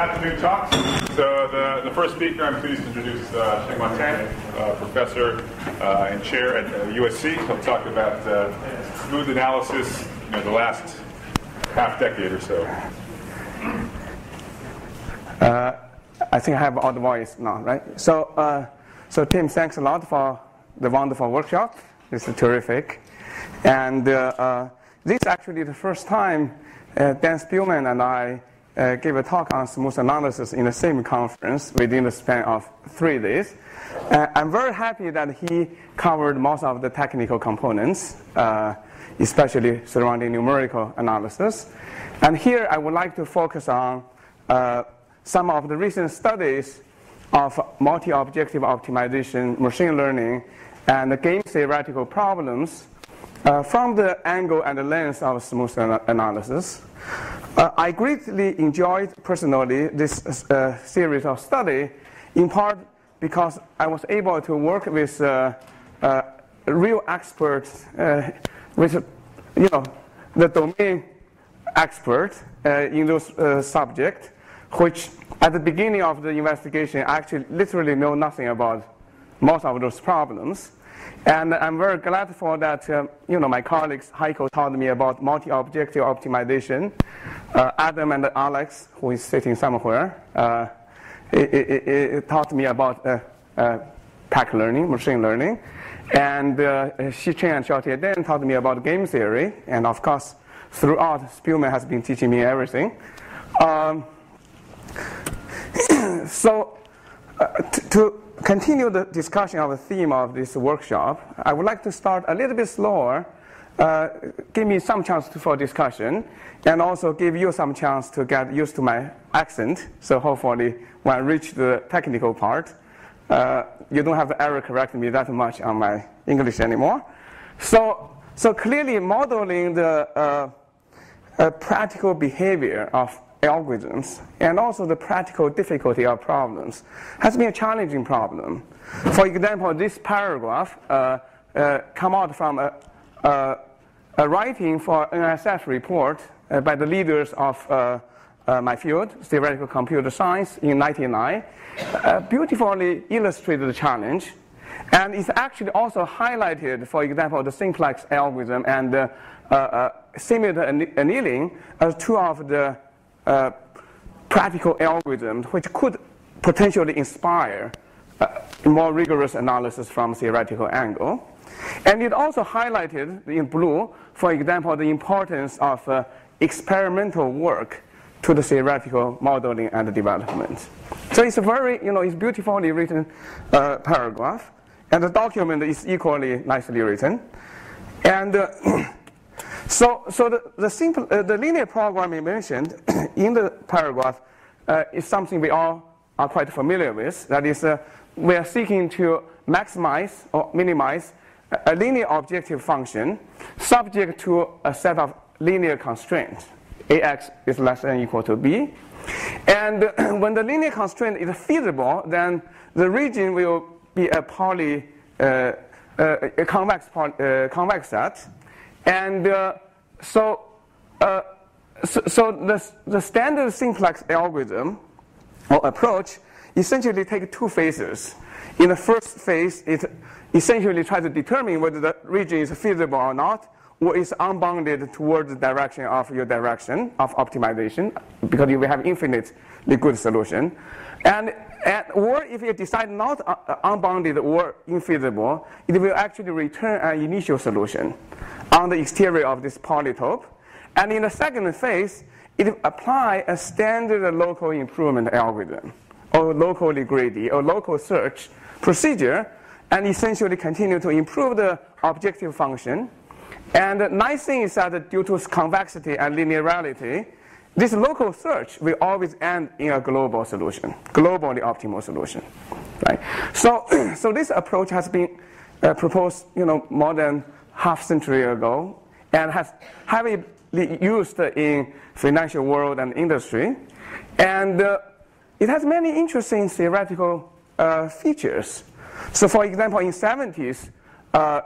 afternoon talks. So the, the first speaker, I'm pleased to introduce uh, Shang-Hua Teng, uh, professor uh, and chair at uh, USC. He'll talk about uh, smooth analysis, you know, the last half decade or so. Uh, I think I have all the voice now, right? So, uh, so Tim, thanks a lot for the wonderful workshop. This is terrific. And uh, uh, this is actually the first time uh, Dan Spielman and I uh, gave a talk on smooth analysis in the same conference within the span of three days. Uh, I'm very happy that he covered most of the technical components, uh, especially surrounding numerical analysis. And here I would like to focus on uh, some of the recent studies of multi-objective optimization, machine learning, and game theoretical problems uh, from the angle and the lens of smooth analysis. Uh, I greatly enjoyed personally this uh, series of study, in part because I was able to work with uh, uh, real experts, uh, with you know the domain expert in those subjects, which at the beginning of the investigation actually literally know nothing about most of those problems. And I'm very glad for that, uh, you know, my colleagues, Heiko taught me about multi-objective optimization. Uh, Adam and Alex, who is sitting somewhere, uh, it, it, it, taught me about uh, uh, PAC learning, machine learning. And uh, Chen and Xiaotie then taught me about game theory. And of course, throughout, Spielman has been teaching me everything. Um, so, uh, to continue the discussion of the theme of this workshop, I would like to start a little bit slower, uh, give me some chance to, for discussion, and also give you some chance to get used to my accent. So hopefully, when I reach the technical part, uh, you don't have to error correct me that much on my English anymore. So, so clearly modeling the uh, uh practical behavior of algorithms and also the practical difficulty of problems has been a challenging problem. For example, this paragraph uh, uh, come out from a, a, a, writing for NSF report uh, by the leaders of uh, uh, my field, theoretical computer science, in 1999, uh, beautifully illustrated the challenge. And it's actually also highlighted, for example, the simplex algorithm and simulated annealing as two of the practical algorithms which could potentially inspire uh, more rigorous analysis from a theoretical angle. And it also highlighted in blue, for example, the importance of uh, experimental work to the theoretical modeling and development. So it's a very, you know, it's beautifully written uh, paragraph, and the document is equally nicely written. And uh, So, so the, the, simple, uh, the linear programming mentioned in the paragraph uh, is something we all are quite familiar with. That is, uh, we are seeking to maximize or minimize a linear objective function subject to a set of linear constraints. ax is less than or equal to b. And when the linear constraint is feasible, then the region will be a Pauli, uh, uh, a convex, uh, convex set and uh, so, uh, so, so, the, the standard simplex algorithm or approach essentially takes two phases. In the first phase, it essentially tries to determine whether the region is feasible or not, or is unbounded towards the direction of your direction of optimization, because you will have infinitely good solution. And, and, or if you decide not uh, unbounded or infeasible, it will actually return an initial solution on the exterior of this polytope. And in the second phase, it apply a standard local improvement algorithm or locally greedy or local search procedure and essentially continue to improve the objective function. And the nice thing is that due to convexity and linearity, this local search will always end in a global solution, globally optimal solution. Right? So, so this approach has been uh, proposed you know, more than half century ago and has heavily used in financial world and industry. And uh, it has many interesting theoretical uh, features. So for example, in 70s, uh,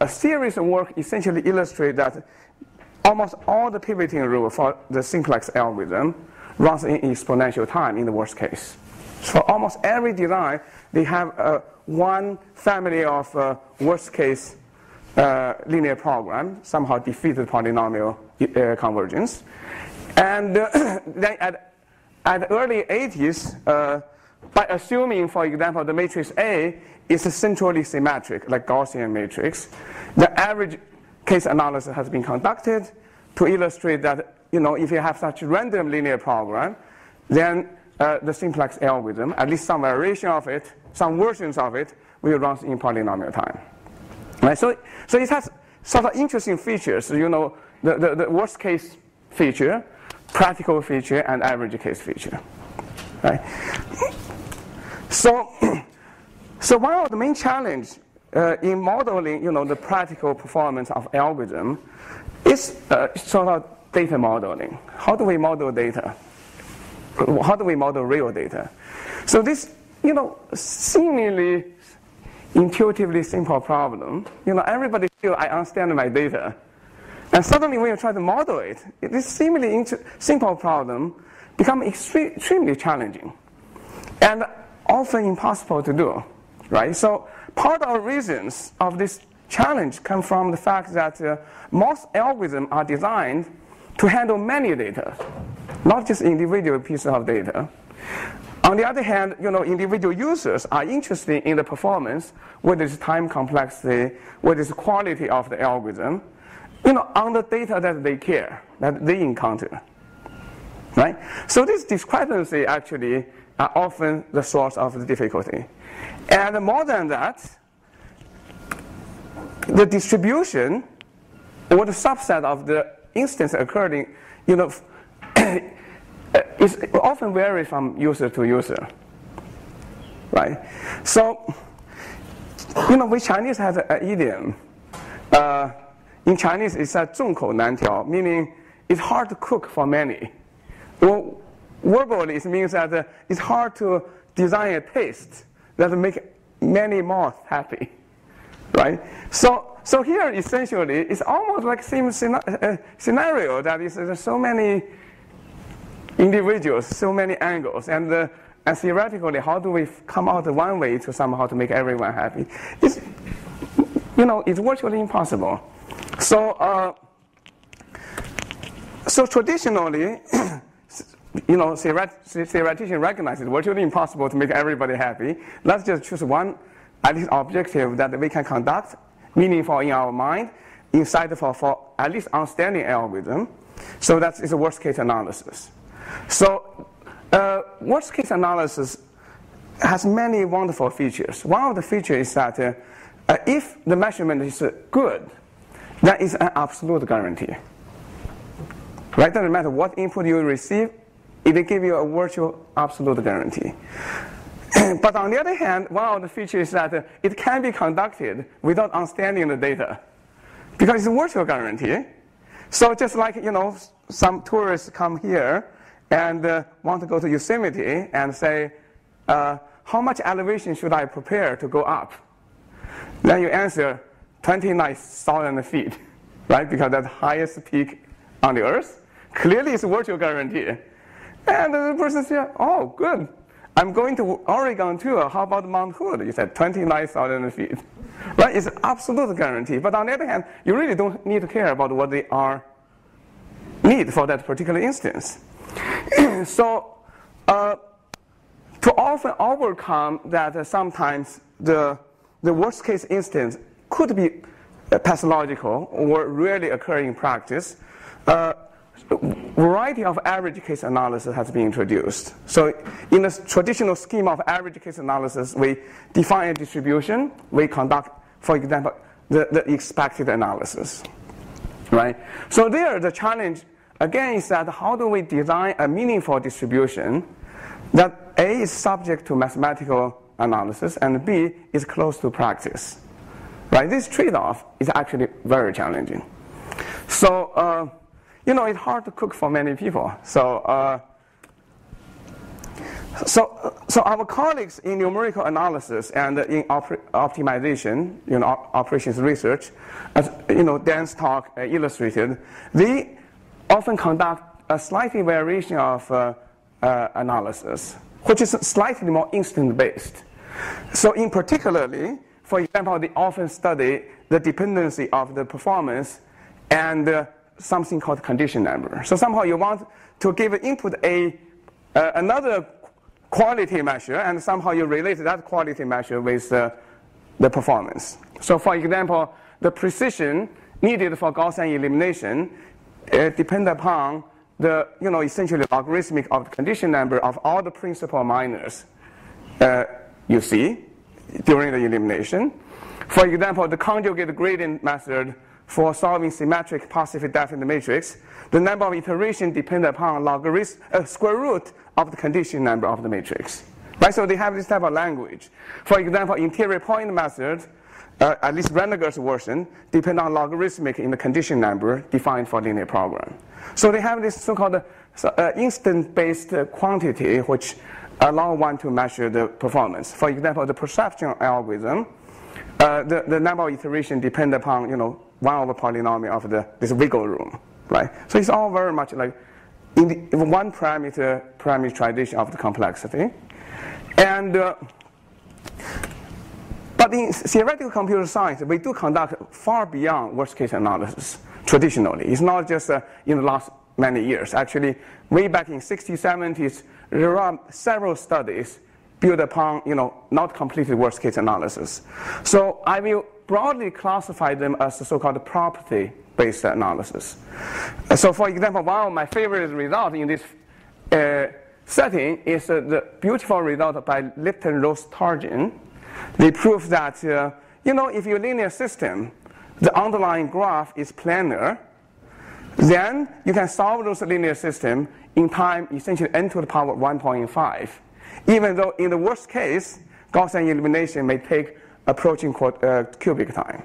a series of work essentially illustrate that almost all the pivoting rule for the simplex algorithm runs in exponential time in the worst case. So almost every design, they have uh, one family of uh, worst case uh, linear program, somehow defeated polynomial uh, convergence. And uh, then at, at the early 80s, uh, by assuming, for example, the matrix A is centrally symmetric, like Gaussian matrix, the average case analysis has been conducted to illustrate that you know, if you have such a random linear program, then uh, the simplex algorithm, at least some variation of it, some versions of it, will run in polynomial time. Right? So, so it has sort of interesting features, you know, the, the, the worst case feature, practical feature, and average case feature. Right? So, so one of the main challenge uh, in modeling, you know, the practical performance of algorithm is uh, sort of data modeling. How do we model data? How do we model real data? So this, you know, seemingly intuitively simple problem, you know, everybody feel I understand my data. And suddenly when you try to model it, this seemingly simple problem become extre- extremely challenging and often impossible to do, right? So part of the reasons of this challenge come from the fact that uh, most algorithms are designed to handle many data, not just individual pieces of data. On the other hand, you know, individual users are interested in the performance, whether it's time complexity, whether it's quality of the algorithm, you know, on the data that they care, that they encounter. Right? So this discrepancy actually are often the source of the difficulty. And more than that, the distribution or the subset of the instance occurring, you know, is often vary from user to user, right? So, you know, we Chinese have an idiom. Uh, in Chinese, it's a 众口难调, meaning it's hard to cook for many. Well, verbally, it means that uh, it's hard to design a taste that make many more happy, right? So so here, essentially, it's almost like same uh, scenario that is there's so many individuals, so many angles, and, uh, and theoretically, how do we come out one way to somehow to make everyone happy? It's, you know, it's virtually impossible. So, uh, so traditionally, you know, theoreticians recognize it's virtually impossible to make everybody happy. Let's just choose one, at least objective that we can conduct meaningful in our mind, insightful for at least understanding algorithm. So that is a worst case analysis. So uh, worst case analysis has many wonderful features. One of the features is that uh, uh, if the measurement is uh, good, that is an absolute guarantee. Right? Doesn't matter what input you receive, it will give you a virtual absolute guarantee. but on the other hand, one of the features is that it can be conducted without understanding the data because it's a virtual guarantee. So just like, you know, some tourists come here and uh, want to go to Yosemite and say, uh, how much elevation should I prepare to go up? Then you answer 29,000 feet, right? Because that's the highest peak on the earth. Clearly it's a virtual guarantee. And the person says, oh, good. I'm going to Oregon too. How about Mount Hood? You said 29,000 feet. Right? It's an absolute guarantee. But on the other hand, you really don't need to care about what they are need for that particular instance. so uh, to often overcome that uh, sometimes the, the worst case instance could be uh, pathological or rarely occur in practice, uh, variety of average case analysis has been introduced. So in the traditional scheme of average case analysis, we define a distribution, we conduct, for example, the, the expected analysis, right? So there, the challenge, again, is that how do we design a meaningful distribution that A is subject to mathematical analysis and B is close to practice, right? This trade-off is actually very challenging. So, uh, you know, it's hard to cook for many people. So, uh, so, so our colleagues in numerical analysis and in op- optimization, you know, op- operations research, as you know, Dan's talk uh, illustrated, they often conduct a slightly variation of uh, uh, analysis, which is slightly more instant-based. So in particularly, for example, they often study the dependency of the performance and uh, something called condition number. So somehow you want to give input a uh, another quality measure, and somehow you relate that quality measure with uh, the performance. So for example, the precision needed for Gaussian elimination uh, depend upon the, you know, essentially logarithmic of the condition number of all the principal minors uh, you see during the elimination. For example, the conjugate gradient method for solving symmetric positive definite matrix, the number of iterations depend upon logarithm, uh, square root of the condition number of the matrix. Right? So they have this type of language. For example, interior point method, uh, at least Renegar's version, depend on logarithmic in the condition number defined for linear program. So they have this so-called uh, instant-based quantity which allow one to measure the performance. For example, the perceptron algorithm, uh, the, the number of iteration depend upon you know one over polynomial of the this wiggle room, right? So it's all very much like in, the, one parameter parameterization of the complexity, and. Uh, but in theoretical computer science, we do conduct far beyond worst case analysis traditionally. It's not just uh, in the last many years. Actually, way back in 60s, 70s, there are several studies built upon, you know, not completely worst case analysis. So I will broadly classify them as the so-called property-based analysis. So for example, one of my favorite results in this uh, setting is uh, the beautiful result by Lipton, Rose, Tarjan. They prove that, uh, you know, if your linear system, the underlying graph is planar, then you can solve those linear system in time essentially n to the power 1.5. Even though in the worst case, Gaussian elimination may take approaching uh, cubic time.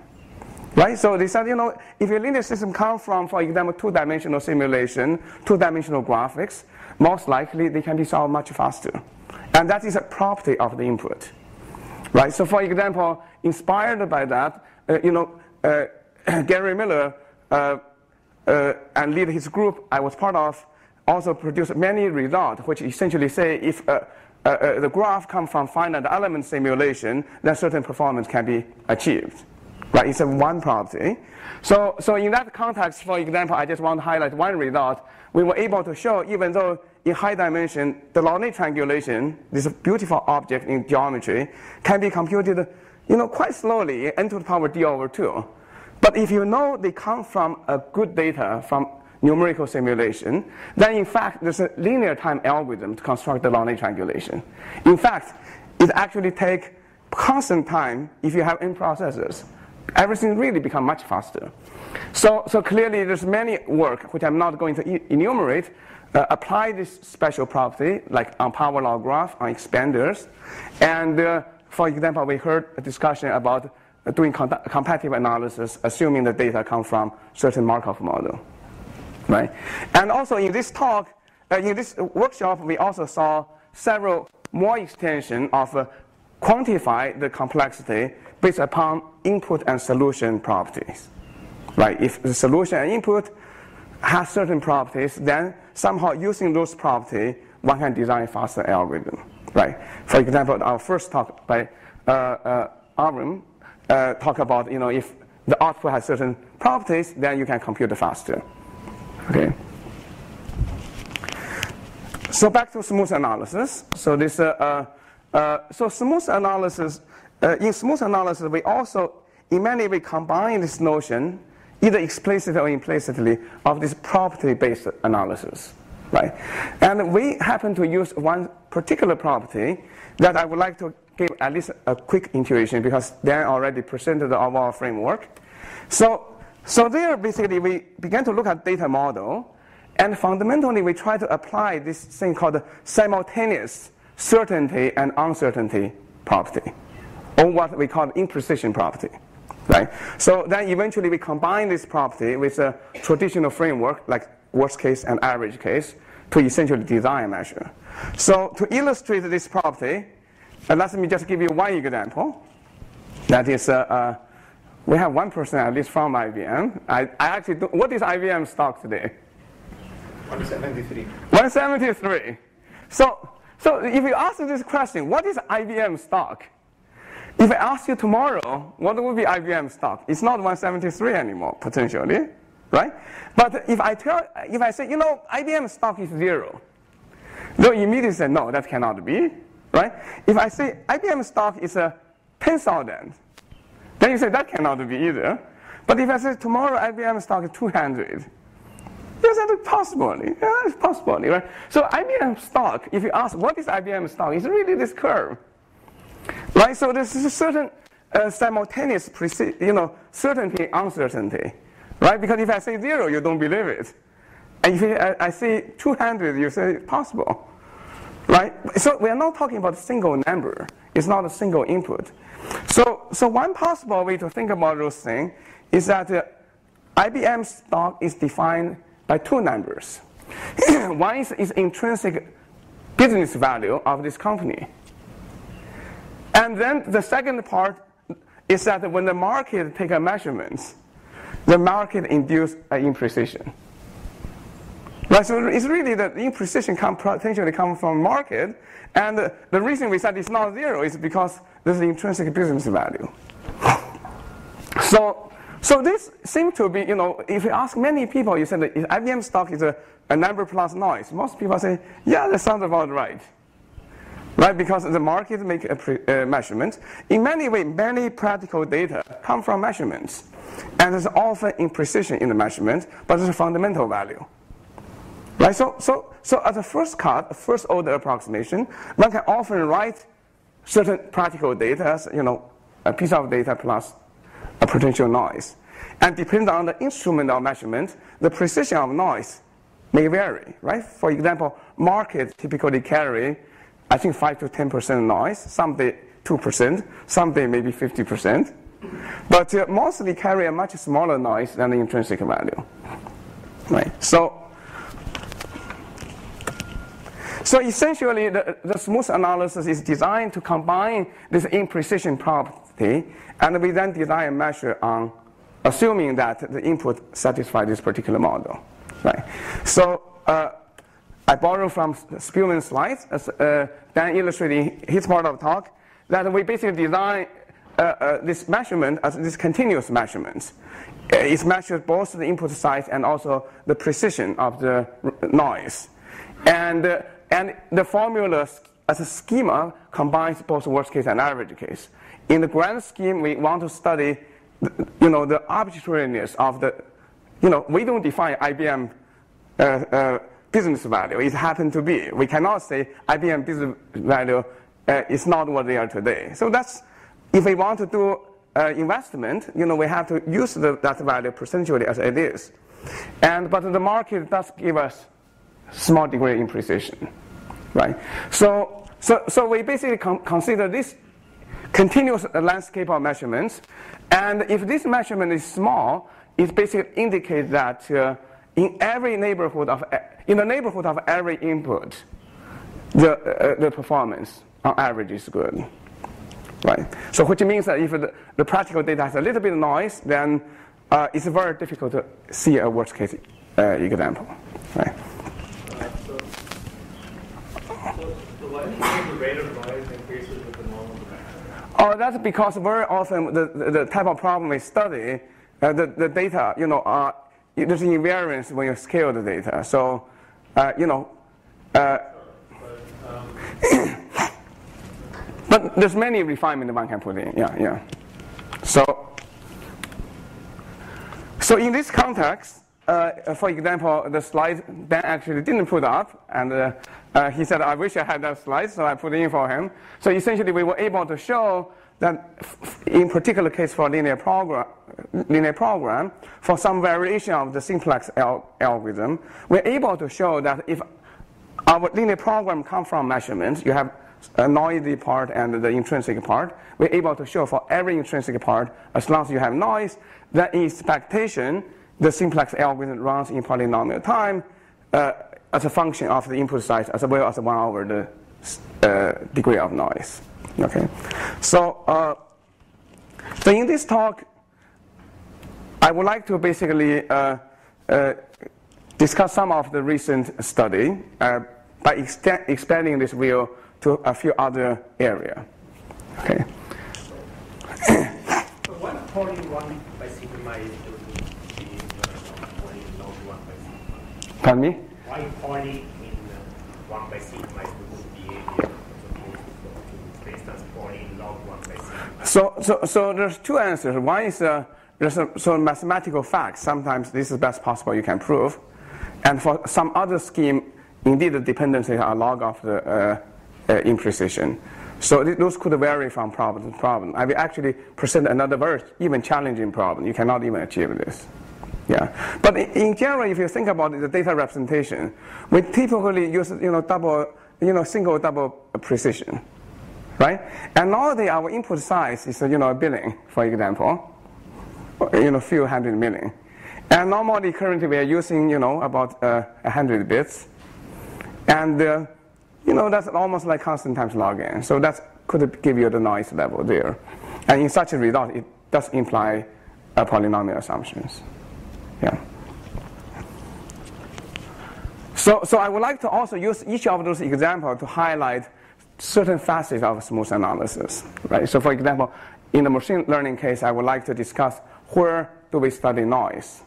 Right? So they said, you know, if your linear system comes from, for example, two-dimensional simulation, two-dimensional graphics, most likely they can be solved much faster. And that is a property of the input. Right? So for example, inspired by that, uh, you know, uh, Gary Miller uh, uh, and lead his group I was part of also produced many results which essentially say if uh, uh, the graph comes from finite element simulation, then certain performance can be achieved. Right? It's a one property. So, so in that context, for example, I just want to highlight one result. We were able to show even though in high dimension, the Delaunay triangulation, this beautiful object in geometry, can be computed you know, quite slowly, n to the power d over 2. But if you know they come from a good data from numerical simulation, then in fact there's a linear time algorithm to construct the Delaunay triangulation. In fact, it actually takes constant time if you have n processors. Everything really becomes much faster. So, so clearly there's many work, which I'm not going to enumerate, uh, apply this special property, like on power law graph, on expanders. And uh, for example, we heard a discussion about doing competitive analysis, assuming the data come from certain Markov model, right? And also in this talk, uh, in this workshop, we also saw several more extension of uh, quantify the complexity based upon input and solution properties, right? If the solution and input has certain properties, then somehow using those properties, one can design faster algorithm, right? For example, our first talk by uh, uh, uh, talk about, you know, if the output has certain properties, then you can compute faster. Okay. So back to smooth analysis. So this, uh, uh, uh so smooth analysis, uh, in smooth analysis, we also, in many ways, combine this notion, either explicitly or implicitly, of this property-based analysis, right? And we happen to use one particular property that I would like to give at least a quick intuition because Dan already presented the overall framework. So, so there basically we began to look at data model and fundamentally we try to apply this thing called simultaneous certainty and uncertainty property or what we call imprecision property. Right? So then eventually we combine this property with a traditional framework like worst case and average case to essentially design measure. So to illustrate this property, uh, let me just give you one example. That is, uh, uh, we have one person at least from IBM. I, I actually do, what is IBM stock today? 173. 173. So, so if you ask this question, what is IBM stock? If I ask you tomorrow, what would be IBM stock? It's not 173 anymore, potentially, right? But if I tell, if I say, you know, IBM stock is zero, they'll immediately say, no, that cannot be, right? If I say IBM stock is a 10,000, then you say that cannot be either. But if I say tomorrow IBM stock is 200, yes, that's possible. Yeah, it's possible, right? So IBM stock, if you ask what is IBM stock, it's really this curve, right? So there's a certain uh, simultaneous, you know, certainty, uncertainty, right? Because if I say zero, you don't believe it. And if I say 200, you say it's possible, right? So we are not talking about a single number. It's not a single input. So, so one possible way to think about those things is that uh, IBM stock is defined by two numbers. One is, is intrinsic business value of this company. And then the second part is that when the market take a measurement, the market induce an imprecision. Right, so it's really the imprecision come potentially come from market, and the reason we said it's not zero is because there's intrinsic business value. So so this seems to be, you know, if you ask many people, you said that IBM stock is a, a number plus noise. Most people say, yeah, that sounds about right. Right, because the market make a pre, uh, measurement. In many ways, many practical data come from measurements. And there's often imprecision in the measurement, but there's a fundamental value. Right, so, so, so as a first cut, a first order approximation, one can often write certain practical data, you know, a piece of data plus a potential noise. And depending on the instrument of measurement, the precision of noise may vary, right? For example, market typically carry, I think 5 to 10% noise, some day 2%, some day maybe 50%. But uh, mostly carry a much smaller noise than the intrinsic value, right? So, so essentially, the, the smooth analysis is designed to combine this imprecision property and we then design a measure on assuming that the input satisfies this particular model. Right. So uh, I borrow from Spielman's slides, as uh, Dan illustrating his part of the talk, that we basically design uh, uh this measurement as this continuous measurement. It measures both the input size and also the precision of the noise. And, uh, and the formula as a schema combines both worst case and average case in the grand scheme, we want to study, you know, the arbitrariness of the, you know, we don't define IBM uh, uh, business value. It happened to be. We cannot say IBM business value uh, is not what they are today. So that's, if we want to do uh, investment, you know, we have to use the, that value percentually as it is. And, but the market does give us small degree imprecision, right? So, so, so we basically consider this continuous landscape of measurements. And if this measurement is small, it basically indicates that uh, in every neighborhood of, in the neighborhood of every input, the, uh, the performance on average is good. Right? So which means that if the, the practical data has a little bit of noise, then uh, it's very difficult to see a worst case uh, example. Right? so, so why do you think Oh, that's because very often the, the, the type of problem we study, uh, the, the data, you know, uh, there's an invariance when you scale the data. So, uh, you know, uh, but there's many refinement one can put in. Yeah, yeah. So, so in this context, uh, for example, the slide Ben actually didn't put up, and uh, he said, I wish I had that slide, so I put it in for him. So essentially, we were able to show that in particular case for linear program, linear program, for some variation of the simplex al algorithm, we're able to show that if our linear program comes from measurements, you have a noisy part and the intrinsic part, we're able to show for every intrinsic part, as long as you have noise, that in expectation, the simplex algorithm runs in polynomial time uh, as a function of the input size as well as 1 over the uh, degree of noise. Okay, so uh, so in this talk, I would like to basically uh, uh, discuss some of the recent study uh, by expanding this view to a few other area. Okay. So what poly one by sigma is uh, sigma? Pardon me? Why poly in uh, one by sigma is the good behavior? So, so, so there's two answers. One is uh, there's a so mathematical fact. Sometimes this is best possible you can prove, and for some other scheme, indeed the dependencies are log of the uh, uh, imprecision. So th- those could vary from problem to problem. I will actually present another very even challenging problem. You cannot even achieve this. Yeah, but in, general, if you think about the data representation, we typically use you know double, you know single double precision, right? And nowadays our input size is you know a billion, for example, you know few hundred million, and normally currently we are using you know about uh, a hundred bits, and uh, you know that's almost like constant times log n. So that could give you the noise level there, and in such a result, it does imply uh, polynomial assumptions. Yeah. So, so I would like to also use each of those examples to highlight certain facets of smooth analysis, right? So for example, in the machine learning case, I would like to discuss where do we study noise.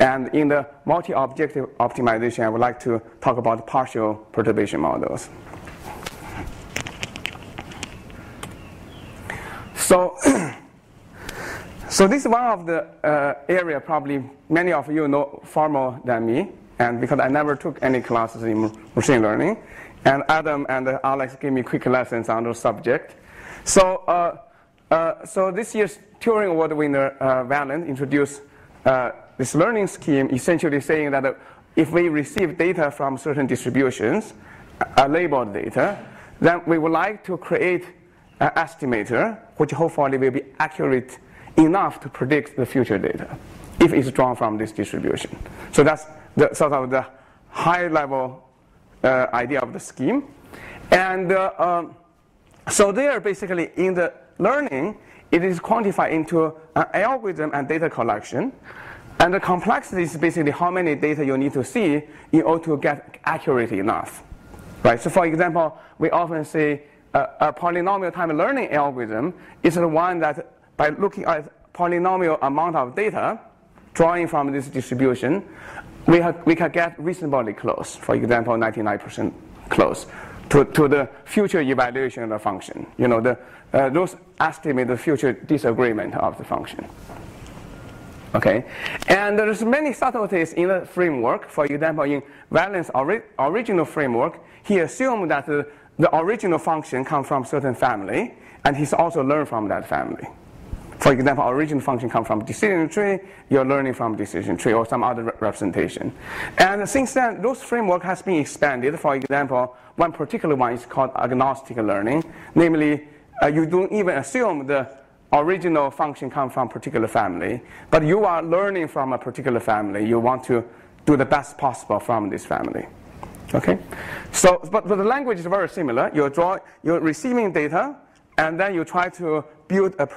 And in the multi-objective optimization, I would like to talk about partial perturbation models. So, so this is one of the uh, area probably many of you know far more than me, and because I never took any classes in machine learning, and Adam and Alex gave me quick lessons on the subject. So, uh, uh, so this year's Turing Award winner uh, Valiant introduced uh, this learning scheme, essentially saying that if we receive data from certain distributions, uh, labeled data, then we would like to create an estimator which hopefully will be accurate enough to predict the future data if it's drawn from this distribution. So that's the sort of the high level uh, idea of the scheme. And uh, um, so there basically in the learning, it is quantified into an algorithm and data collection. And the complexity is basically how many data you need to see in order to get accurate enough. Right? So for example, we often say uh, a polynomial time learning algorithm is the one that by looking at polynomial amount of data, drawing from this distribution, we, have, we can get reasonably close, for example, 99% close to, to the future evaluation of the function. You know, the, uh, those estimate the future disagreement of the function. Okay, and there's many subtleties in the framework. For example, in Valiant's ori- original framework, he assumed that the, the original function comes from certain family, and he's also learned from that family. For example, original function comes from decision tree, you're learning from decision tree or some other re- representation. And since then, those framework has been expanded. For example, one particular one is called agnostic learning, namely, uh, you don't even assume the original function comes from a particular family, but you are learning from a particular family. You want to do the best possible from this family. Okay? So, but, but the language is very similar. You're, draw, you're receiving data, and then you try to build a,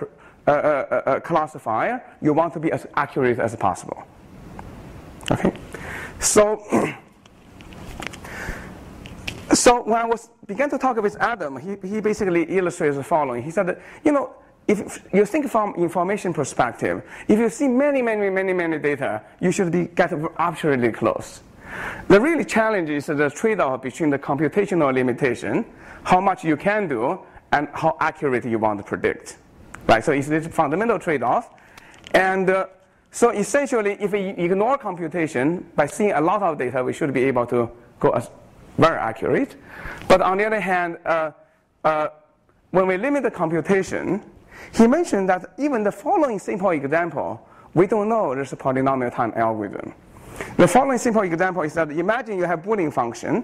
a, a, a classifier. You want to be as accurate as possible. Okay? So, so when I was began to talk with Adam, he, he basically illustrates the following. He said that, you know, if you think from information perspective, if you see many, many, many, many data, you should be get absolutely close. The really challenge is the trade-off between the computational limitation, how much you can do, and how accurate you want to predict. Right? So it's this fundamental trade-off. And uh, so essentially, if we ignore computation, by seeing a lot of data, we should be able to go as very accurate. But on the other hand, uh, uh, when we limit the computation, he mentioned that even the following simple example, we don't know there's a polynomial time algorithm. The following simple example is that imagine you have Boolean function,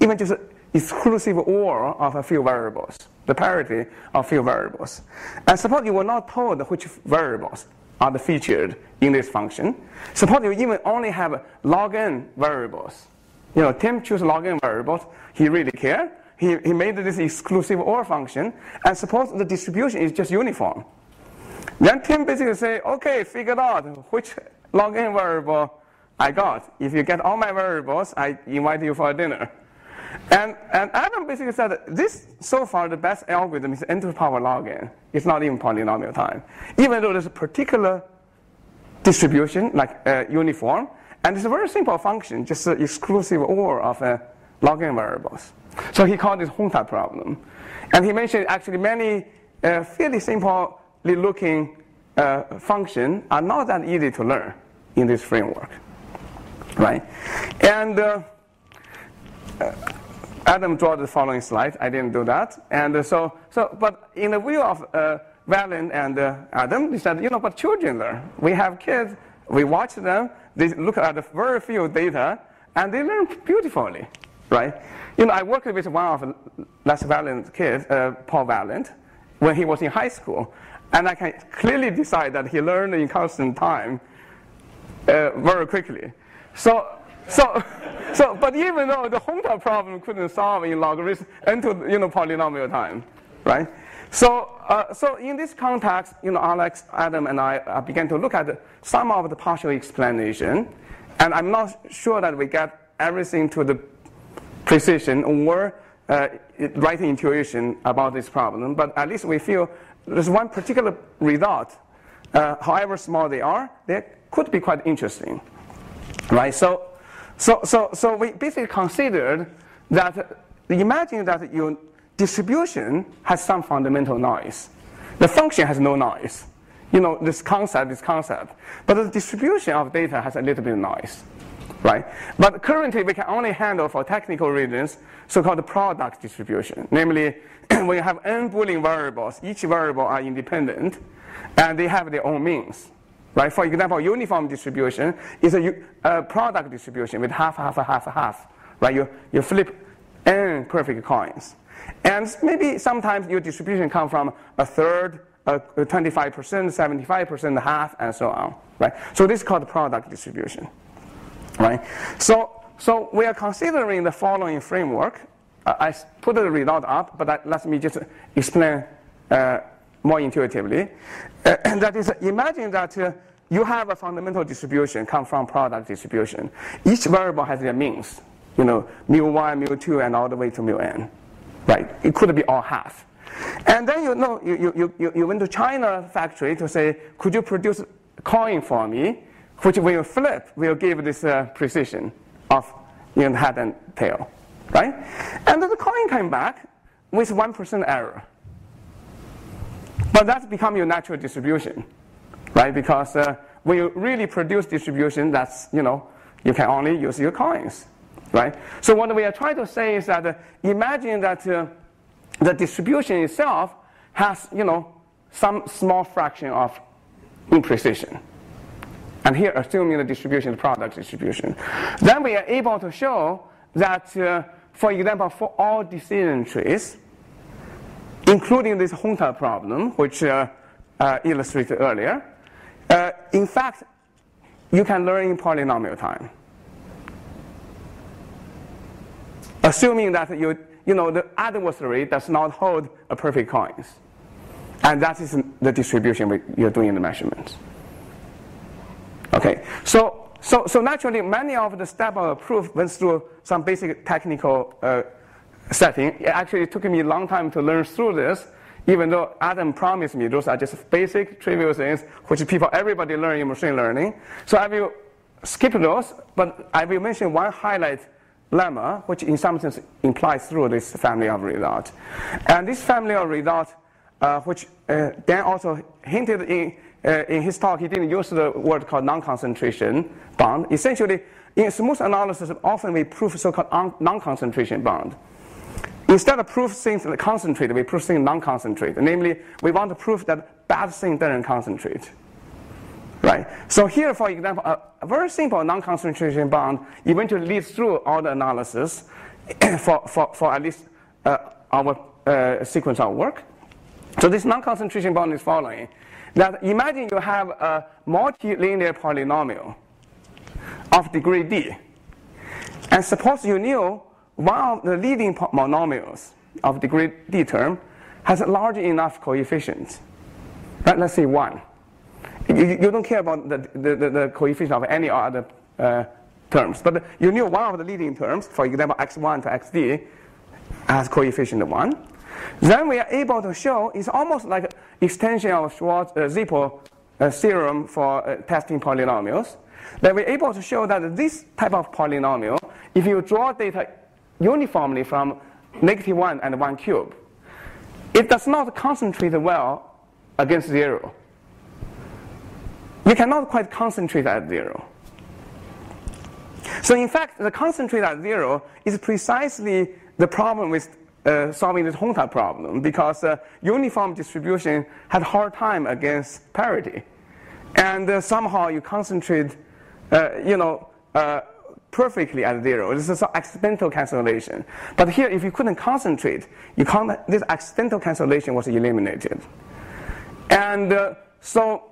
even just exclusive OR of a few variables, the parity of few variables. And suppose you were not told which variables are the featured in this function. Suppose you even only have log n variables. You know, Tim chose log n variables, he really care. He, he made this exclusive OR function, and suppose the distribution is just uniform. Then Tim basically say, okay, figure out which log n variable I got. If you get all my variables, I invite you for a dinner. And, and Adam basically said this so far the best algorithm is n to the power log n. It's not even polynomial time. Even though there's a particular distribution, like uh, uniform, and it's a very simple function, just an exclusive OR of uh, log n variables. So he called this junta problem. And he mentioned actually many uh, fairly simply looking uh, function are not that easy to learn in this framework, right? And uh, Adam drew the following slide. I didn't do that. And uh, so, so, but in the view of uh, Valiant and uh, Adam, they said, you know, but children learn. We have kids, we watch them, they look at very few data, and they learn beautifully, right? You know, I worked with one of Les Valiant kids, uh, Paul Valiant, when he was in high school, and I can clearly decide that he learned in constant time uh, very quickly. So, so, so, but even though the junta problem couldn't solve in logarithm to you know polynomial time, right? So, uh, so in this context, you know, Alex, Adam, and I uh, began to look at some of the partial explanation, and I'm not sure that we get everything to the precision or uh, right intuition about this problem, but at least we feel there's one particular result, uh, however small they are, they could be quite interesting, right? So, so, so, so we basically considered that imagine that your distribution has some fundamental noise. The function has no noise. You know, this concept is concept. But the distribution of data has a little bit of noise, right? But currently we can only handle for technical reasons so-called product distribution. Namely, when you have n Boolean variables, each variable are independent, and they have their own means. Right? For example, uniform distribution is a, a product distribution with half, half, half, half. Right? You, you flip n perfect coins. And maybe sometimes your distribution comes from a third, a 25%, 75%, half, and so on. Right? So this is called product distribution. Right? So, so we are considering the following framework. I put the result up, but let me just explain uh, more intuitively. Uh, that is, imagine that uh, you have a fundamental distribution come from product distribution. Each variable has their means, you know, mu1, mu2, and all the way to mu n. Right? It could be all half. And then you know you, you, you, you went to China factory to say, could you produce coin for me, which when you flip will give this uh, precision of you know, head and tail. Right? And then the coin came back with 1% error. But that's become your natural distribution, right? Because uh, when you really produce distribution, that's, you know, you can only use your coins, right? So what we are trying to say is that uh, imagine that uh, the distribution itself has, you know, some small fraction of imprecision. And here, assuming the distribution is product distribution. Then we are able to show that, uh, for example, for all decision trees, including this junta problem, which uh, uh, illustrated earlier. Uh, in fact, you can learn in polynomial time. Assuming that you, you know, the adversary does not hold a perfect coins. And that is the distribution you're doing in the measurements. Okay, so, so, so naturally, many of the steps of the proof went through some basic technical uh, setting. It actually took me a long time to learn through this, even though Adam promised me those are just basic, trivial things which people, everybody learn in machine learning. So I will skip those, but I will mention one highlight lemma, which in some sense implies through this family of results. And this family of results, uh, which uh, Dan also hinted in, uh, in his talk, he didn't use the word called non-concentration bound. Essentially, in smooth analysis, often we prove so-called non-concentration bound. Instead of proof things that concentrate, we prove things non-concentrate. Namely, we want to prove that bad thing doesn't concentrate. Right? So here, for example, a, very simple non-concentration bound eventually leads through all the analysis for, for, for at least uh, our uh, sequence of work. So this non-concentration bound is following. That imagine you have a multilinear polynomial of degree d. And suppose you knew one of the leading monomials of degree d term has a large enough coefficient. Right? Let's say 1. You, you don't care about the, the, the, the coefficient of any other uh, terms. But you knew one of the leading terms, for example, x1 to xd, has coefficient 1. Then we are able to show it's almost like extension of Schwartz uh, Zippel uh, theorem for uh, testing polynomials. That we're able to show that this type of polynomial, if you draw data uniformly from negative 1 and 1 cube, it does not concentrate well against 0. You cannot quite concentrate at 0. So in fact, the concentrate at 0 is precisely the problem with uh, solving the Hong-type problem because uh, uniform distribution had hard time against parity. And uh, somehow you concentrate, uh, you know, uh, perfectly at zero. This is an accidental cancellation. But here, if you couldn't concentrate, you can't, this accidental cancellation was eliminated. And uh, so,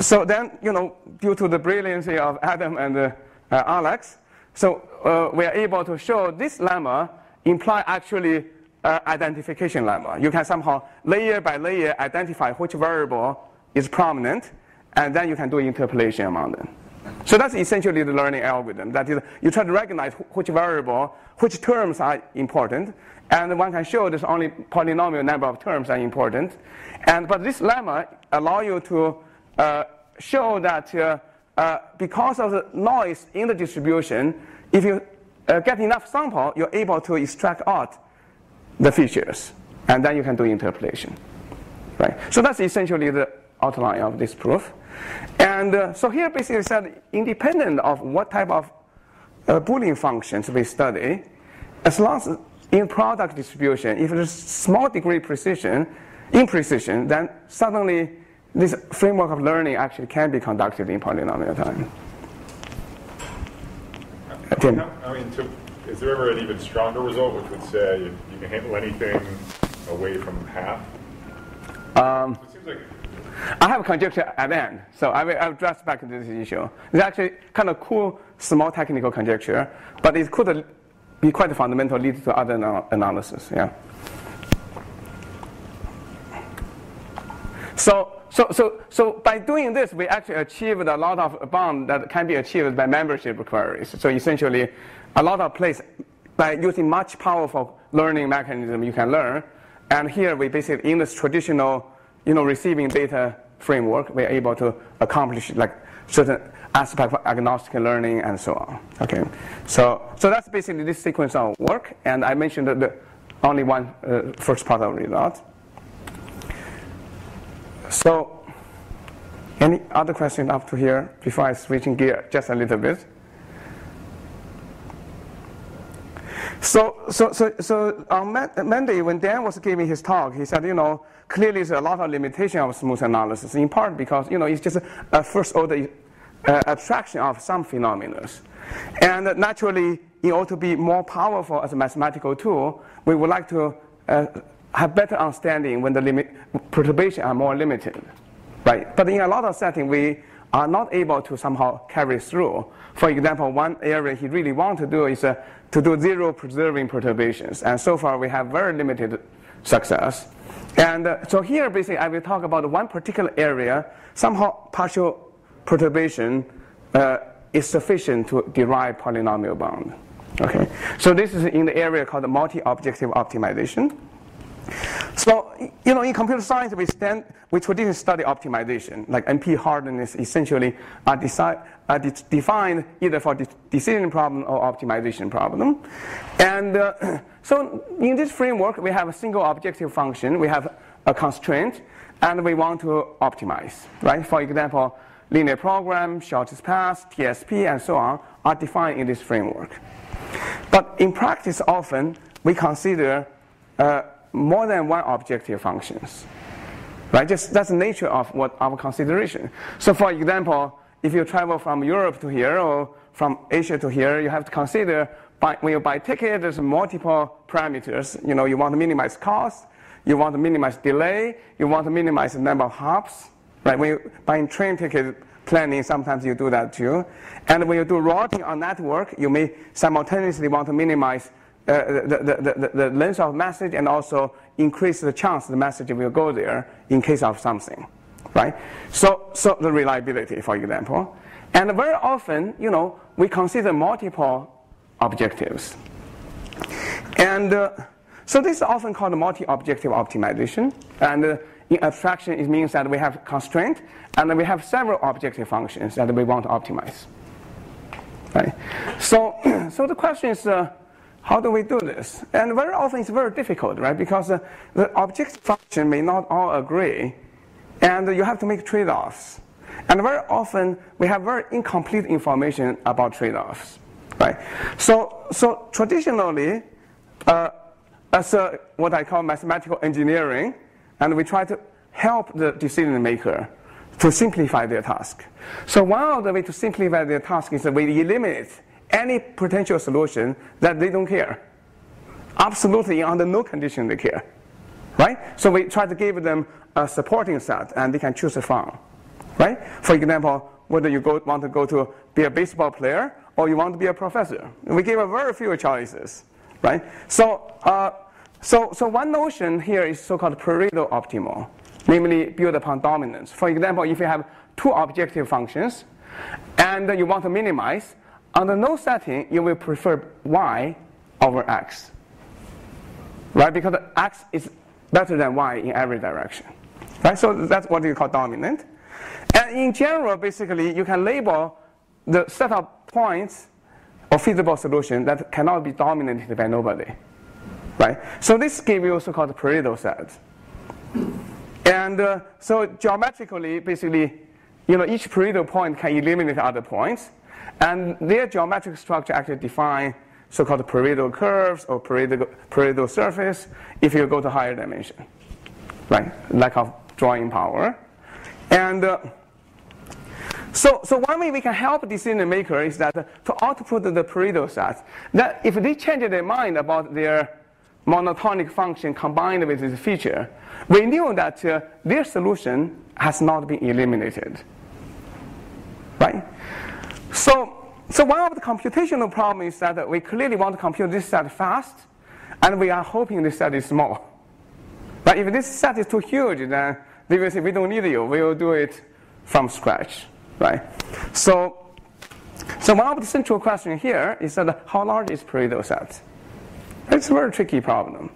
so then, you know, due to the brilliancy of Adam and Alex, so we are able to show this lemma imply actually uh, identification lemma. You can somehow layer by layer identify which variable is prominent, and then you can do interpolation among them. So that's essentially the learning algorithm. That is, you try to recognize which variable, which terms are important, and one can show there's only polynomial number of terms are important. And but this lemma allow you to uh, show that uh, uh, because of the noise in the distribution, if you uh, get enough sample, you're able to extract out the features, and then you can do interpolation. Right? So that's essentially the outline of this proof. And uh, so here basically said, independent of what type of uh, Boolean functions we study, as long as in product distribution, if there's small degree precision, imprecision, then suddenly this framework of learning actually can be conducted in polynomial time. Tim. I mean, to, is there ever an even stronger result which would say you, you can handle anything away from half? Um, it seems like I have a conjecture at the end, so I will I'll address back to this issue. It's actually kind of cool, small technical conjecture, but it could be quite fundamental, lead to other analysis. Yeah. So so, so, so by doing this, we actually achieved a lot of bound that can be achieved by membership queries. So essentially, a lot of place by using much powerful learning mechanism you can learn. And here we basically, in this traditional, you know, receiving data framework, we're able to accomplish like certain aspect of agnostic learning and so on. Okay, so so that's basically this sequence of work. And I mentioned that the only one uh, first part of result. So, any other question up to here before I switching gear just a little bit? So, so, so, so on Monday, when Dan was giving his talk, he said, you know, clearly there's a lot of limitation of smooth analysis, in part because, you know, it's just a first order uh, abstraction of some phenomena. And naturally, in order to be more powerful as a mathematical tool, we would like to uh, have better understanding when the limit, perturbation are more limited, right? But in a lot of settings, we are not able to somehow carry through. For example, one area he really wants to do is uh, to do zero preserving perturbations. And so far, we have very limited success. And uh, so here, basically, I will talk about one particular area. Somehow, partial perturbation uh, is sufficient to derive polynomial bound. Okay, so this is in the area called multi-objective optimization. So, you know, in computer science, we, stand, we traditionally study optimization. Like NP hardness essentially are, are de- defined either for de- decision problem or optimization problem. And uh, so in this framework, we have a single objective function. We have a constraint, and we want to optimize, right? For example, linear program, shortest path, TSP, and so on are defined in this framework. But in practice, often we consider uh, more than one objective functions. Right? Just that's the nature of what our consideration. So for example, if you travel from Europe to here or from Asia to here, you have to consider buy, when you buy ticket, there's multiple parameters. You know, you want to minimize cost, you want to minimize delay, you want to minimize the number of hops. Right? When you buy train ticket planning, sometimes you do that too. And when you do routing on network, you may simultaneously want to minimize the, the, the, the length of message and also increase the chance the message will go there in case of something, right? So, so the reliability, for example. And very often, you know, we consider multiple objectives. And uh, so this is often called multi-objective optimization. And uh, in abstraction, it means that we have constraint and we have several objective functions that we want to optimize. Right? So, so the question is, uh, how do we do this? And very often it's very difficult, right? Because uh, the objective function may not all agree, and you have to make trade-offs. And very often we have very incomplete information about trade-offs, right? So, so traditionally, uh, as a, what I call mathematical engineering, and we try to help the decision maker to simplify their task. So one of the way to simplify their task is that we eliminate any potential solution that they don't care. Absolutely, under no condition they care. Right? So we try to give them a supporting set and they can choose from. Right? For example, whether you go, want to go to be a baseball player or you want to be a professor. We give a very few choices. Right? So, uh, so, so one notion here is so-called Pareto optimal namely build upon dominance. For example, if you have two objective functions and you want to minimize, under no setting you will prefer y over x. Right? Because x is better than y in every direction. Right? So that's what you call dominant. And in general, basically, you can label the set of points or feasible solution that cannot be dominated by nobody. Right? So this gives you so-called Pareto set. And uh, so geometrically, basically, you know, each Pareto point can eliminate other points. And their geometric structure actually define so-called Pareto curves or Pareto, Pareto surface if you go to higher dimension, right? Lack of drawing power. And uh, so, so one way we can help decision maker is that to output the Pareto sets, that if they change their mind about their monotonic function combined with this feature, we knew that uh, their solution has not been eliminated. Right? So, so one of the computational problems is that we clearly want to compute this set fast, and we are hoping this set is small. But if this set is too huge, then they will say, we don't need you, we will do it from scratch. Right? So, so one of the central questions here is that how large is Pareto set? It's a very tricky problem.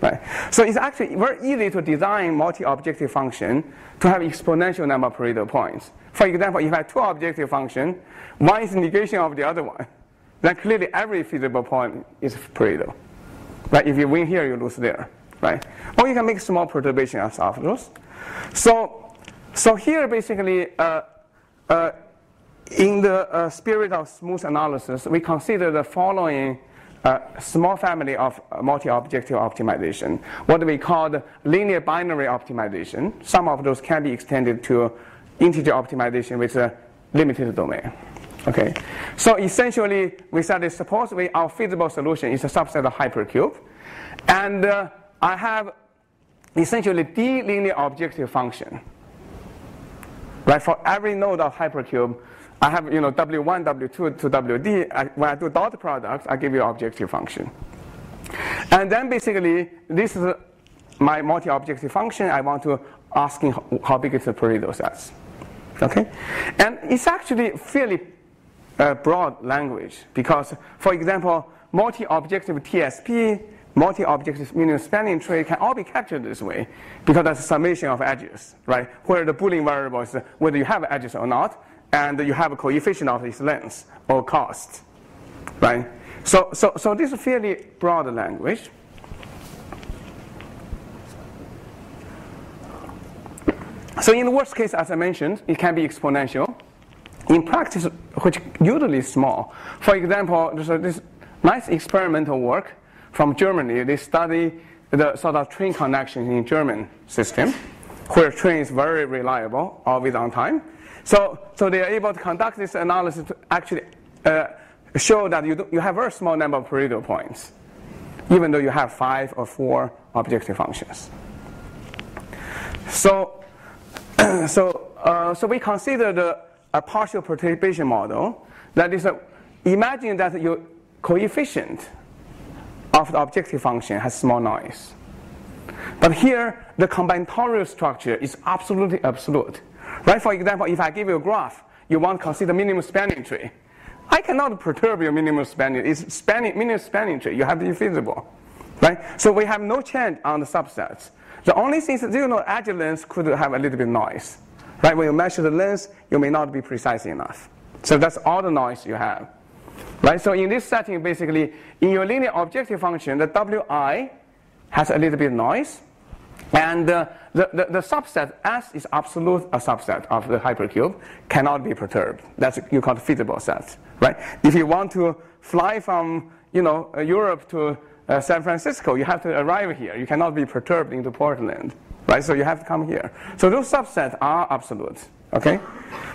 Right? So it's actually very easy to design multi-objective function to have exponential number of Pareto points. For example, if I have two objective function, one is negation of the other one, then clearly every feasible point is Pareto. Right? If you win here, you lose there. Right? Or you can make small perturbations of those. So, so here basically, uh, uh, in the uh, spirit of smooth analysis, we consider the following a small family of multi-objective optimization, what we call linear binary optimization. Some of those can be extended to integer optimization with a limited domain. Okay, so essentially, we said suppose we, our feasible solution is a subset of hypercube, and uh, I have essentially d linear objective function. Right, for every node of hypercube, I have you know W1, W2 to WD. I, when I do dot products, I give you objective function. And then basically, this is my multi-objective function. I want to asking how big is the Pareto sets. Okay, and it's actually fairly uh, broad language because, for example, multi-objective TSP, multi-objective minimum spanning tree can all be captured this way because that's a summation of edges, right? Where the Boolean variable is whether you have edges or not, and you have a coefficient of its length or cost, right? So, so, so this is fairly broad language. So in the worst case, as I mentioned, it can be exponential. In practice, which usually is small. For example, there's this nice experimental work from Germany. They study the sort of train connection in German system, where train is very reliable, always on time. So, so they are able to conduct this analysis to actually uh, show that you, do, you have a very small number of Pareto points, even though you have five or four objective functions. So, so, uh, so we consider the, a partial perturbation model. That is, a, imagine that your coefficient of the objective function has small noise. But here, the combinatorial structure is absolutely absolute. Right? For example, if I give you a graph, you want to consider minimum spanning tree. I cannot perturb your minimum spanning. It's spanning, minimum spanning tree. You have to be feasible, right? So we have no change on the subsets. The only thing is, you know, edge length could have a little bit noise, right? When you measure the length, you may not be precise enough. So that's all the noise you have, right? So in this setting, basically, in your linear objective function, the wi has a little bit noise, and uh, the, the, the, subset S is absolute a subset of the hypercube, cannot be perturbed. That's you call it feasible set, right? If you want to fly from you know uh, Europe to uh, San Francisco, you have to arrive here. You cannot be perturbed into Portland, right? So you have to come here. So those subsets are absolute, okay?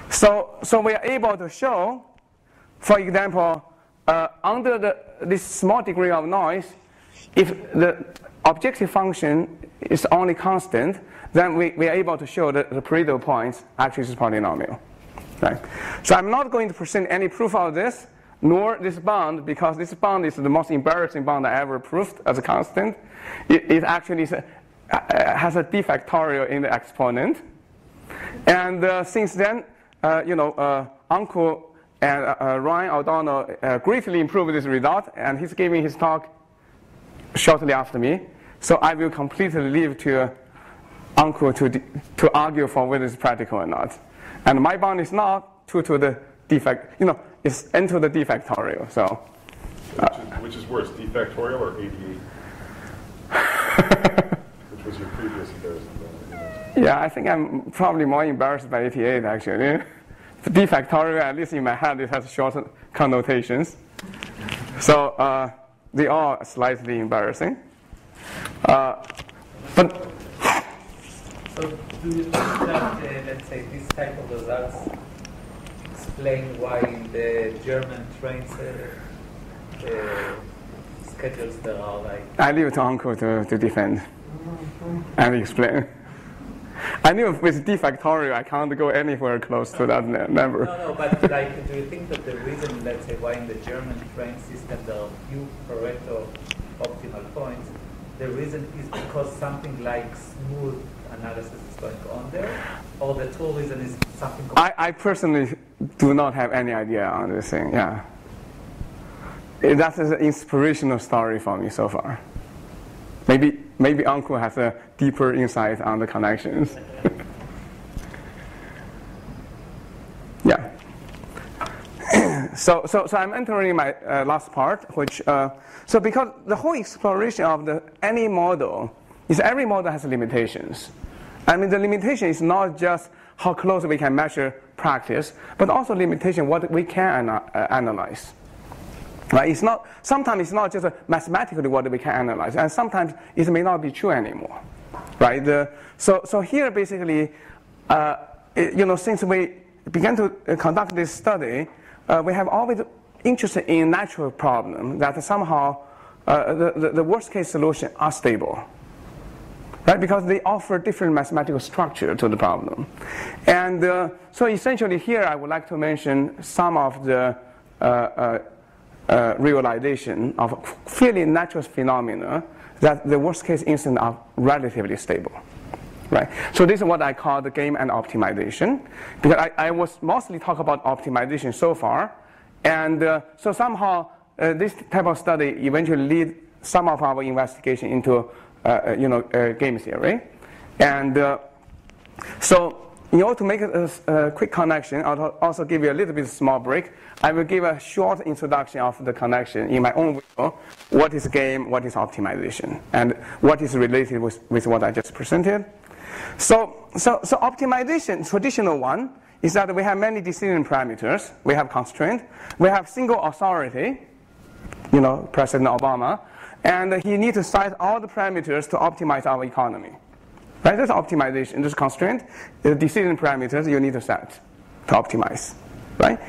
So so we are able to show, for example, uh, under the, this small degree of noise, if the objective function is only constant, then we, we are able to show that the Pareto points actually is polynomial. Right? So I'm not going to present any proof of this, nor this bound, because this bound is the most embarrassing bound I ever proved as a constant. It, it actually a, uh, has a d factorial in the exponent. And uh, since then, uh, you know, uh, Ankur and uh, uh Ryan O'Donnell greatly improved this result, and he's giving his talk shortly after me. So I will completely leave to Ankur to, to argue for whether it's practical or not. And my bound is not 2 to the defect, you know, it's n to the d factorial. So, uh, which, is, which, is, worse, d factorial or 88? which was your previous embarrassment? Yeah, I think I'm probably more embarrassed by 88 actually. The d factorial, at least in my head, it has short connotations. So uh, they are slightly embarrassing. Uh, but so do you think that, uh, let's say, this type of results explain why in the German trains uh, uh, schedules there are like... I leave it to Ankur to, to defend and explain. I knew with d factorial I can't go anywhere close to that number. No, no, but like, do you think that the reason, let's say, why in the German train system there are few Pareto optimal points the reason is because something like smooth analysis is going on there, or the true reason is something. I, I personally do not have any idea on this thing. Yeah, that is an inspirational story for me so far. Maybe maybe Ankur has a deeper insight on the connections. yeah. so, so, so I'm entering my uh, last part, which uh, so because the whole exploration of the any model is every model has limitations. I mean the limitation is not just how close we can measure practice, but also limitation what we can uh, analyze. Right? It's not sometimes it's not just mathematically what we can analyze, and sometimes it may not be true anymore. Right? The, so so here basically, uh, you know, since we began to uh, conduct this study, uh, we have always interested in natural problem that somehow uh, the, the, the, worst case solution are stable. Right? Because they offer different mathematical structure to the problem. And uh, so essentially here I would like to mention some of the uh, uh, uh realization of fairly natural phenomena that the worst case instance are relatively stable. Right? So this is what I call the game and optimization. Because I, I was mostly talk about optimization so far, and uh, so somehow uh, this type of study eventually lead some of our investigation into you know uh, game theory. And uh, so in order to make a, a, quick connection, I'll also give you a little bit small break. I will give a short introduction of the connection in my own video. What is game, what is optimization, and what is related with, with what I just presented. So, so, so optimization, traditional one, is that we have many decision parameters. We have constraint. We have single authority, you know, President Obama, and he needs to cite all the parameters to optimize our economy. Right? That's optimization. This constraint, the decision parameters you need to set to optimize. Right?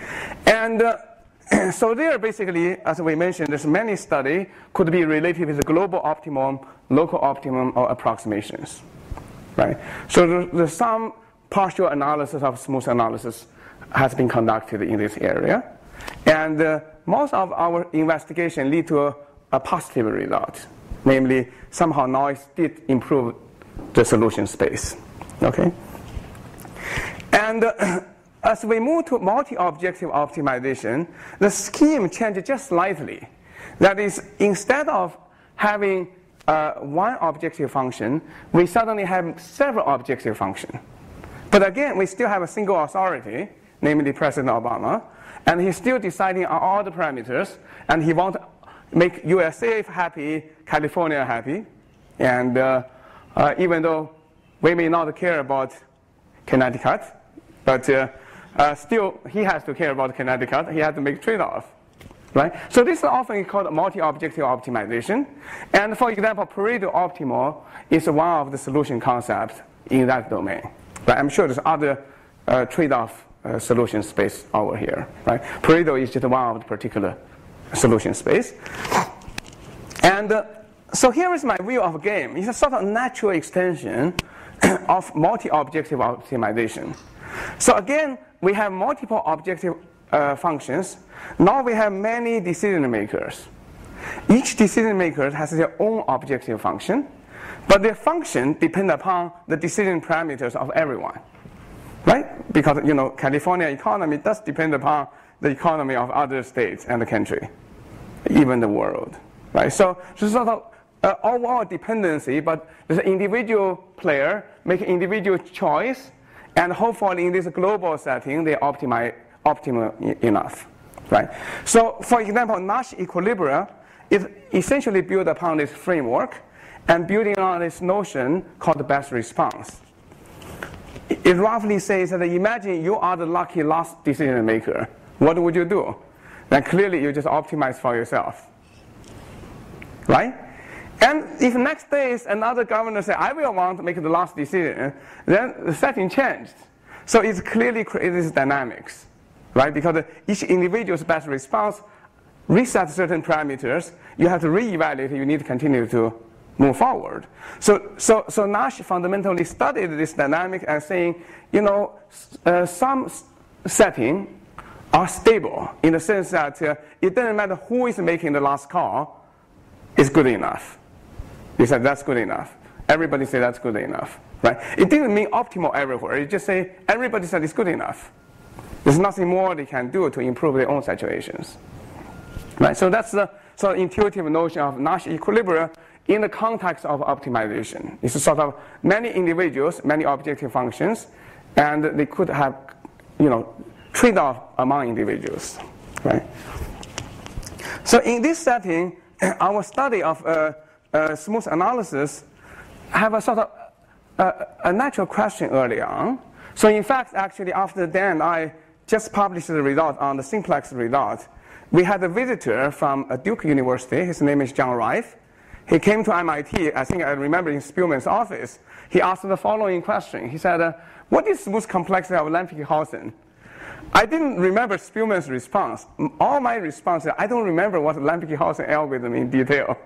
And uh, so there, basically, as we mentioned, there's many study could be related with the global optimum, local optimum, or approximations. Right? So there's some partial analysis of smooth analysis has been conducted in this area. And uh, most of our investigation lead to a, a, positive result, namely somehow noise did improve the solution space. Okay? And uh, as we move to multi-objective optimization, the scheme changes just slightly. That is, instead of having uh, one objective function, we suddenly have several objective functions. But again, we still have a single authority, namely President Obama, and he's still deciding on all the parameters, and he wants make USA happy, California happy, and uh, uh, even though we may not care about Connecticut, but uh, uh, still he has to care about Connecticut. He has to make trade-off. Right? So this is often called multi-objective optimization. And for example, Pareto optimal is one of the solution concepts in that domain. But I'm sure there's other uh, trade-off uh, solution space over here. Right? Pareto is just one of the particular solution space. And uh, so here is my view of a game. It's a sort of natural extension of multi-objective optimization. So again, we have multiple objective uh, functions. Now we have many decision makers. Each decision maker has their own objective function, but their function depend upon the decision parameters of everyone, right? Because you know California economy does depend upon the economy of other states and the country, even the world, right? So, so sort of uh, overall dependency, but the individual player make individual choice, and hopefully in this global setting they optimize optimal enough, right? So, for example, Nash equilibria is essentially built upon this framework and building on this notion called the best response. It roughly says that imagine you are the lucky last decision maker. What would you do? Then clearly you just optimize for yourself. Right? And if next day is another governor say, I will want to make the last decision, then the setting changed. So it's clearly creates dynamics right? Because each individual's best response reset certain parameters. You have to reevaluate. You need to continue to move forward. So, so, so Nash fundamentally studied this dynamic and saying, you know, uh, some setting are stable in the sense that uh, it doesn't matter who is making the last call, it's good enough. He said that's good enough. Everybody said that's good enough, right? It didn't mean optimal everywhere. It just say everybody said it's good enough. There's nothing more they can do to improve their own situations. Right? So that's the sort of intuitive notion of Nash equilibrium in the context of optimization. It's sort of many individuals, many objective functions, and they could have, you know, trade-off among individuals. Right? So in this setting, our study of uh, uh, smooth analysis have a sort of uh, a natural question early on. So in fact, actually, after then, I just published the result on the simplex result. We had a visitor from Duke University. His name is John Reif. He came to MIT. I think I remember in Spielman's office. He asked the following question. He said, uh, "What is smooth complexity of Lemke-Howson?" I didn't remember Spielman's response. All my responses, I don't remember what Lemke-Howson algorithm in detail.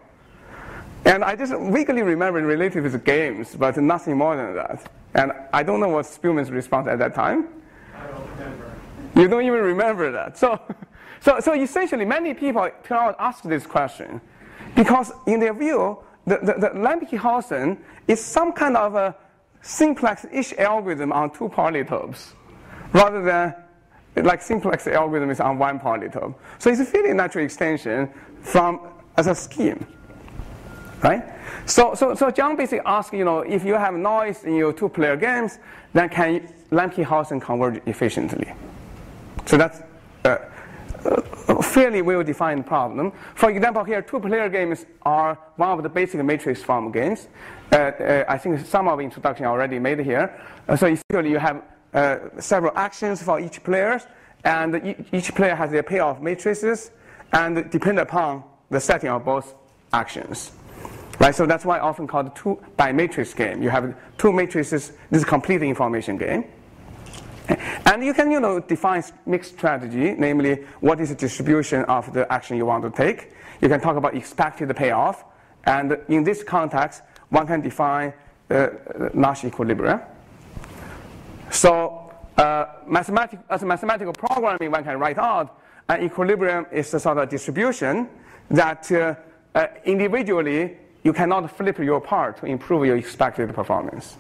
And I just vaguely remember related with games, but nothing more than that. And I don't know what Spielman's response at that time. I don't remember. You don't even remember that. So, so, so essentially, many people out ask this question because, in their view, the, the, the Lemke-Howson is some kind of a simplex-ish algorithm on two polytopes, rather than like simplex algorithm is on one polytope. So it's a fairly natural extension from as a scheme, right? So, so, so John basically asks, you know, if you have noise in your two-player games, then can Lemke-Howson converge efficiently? So that's a fairly well-defined problem. For example, here, two-player games are one of the basic matrix form games. Uh, uh, I think some of the introduction already made here. Uh, so essentially, you have several actions for each player, and each player has their pair of matrices, and depend upon the setting of both actions. Right, so that's why often called two by matrix game. You have two matrices. This is complete information game. And you can, you know, define mixed strategy, namely what is the distribution of the action you want to take. You can talk about expected payoff. And in this context, one can define uh, Nash equilibrium. So uh, mathematic, as mathematical programming, one can write out an equilibrium is a sort of distribution that uh, uh, individually you cannot flip your part to improve your expected performance.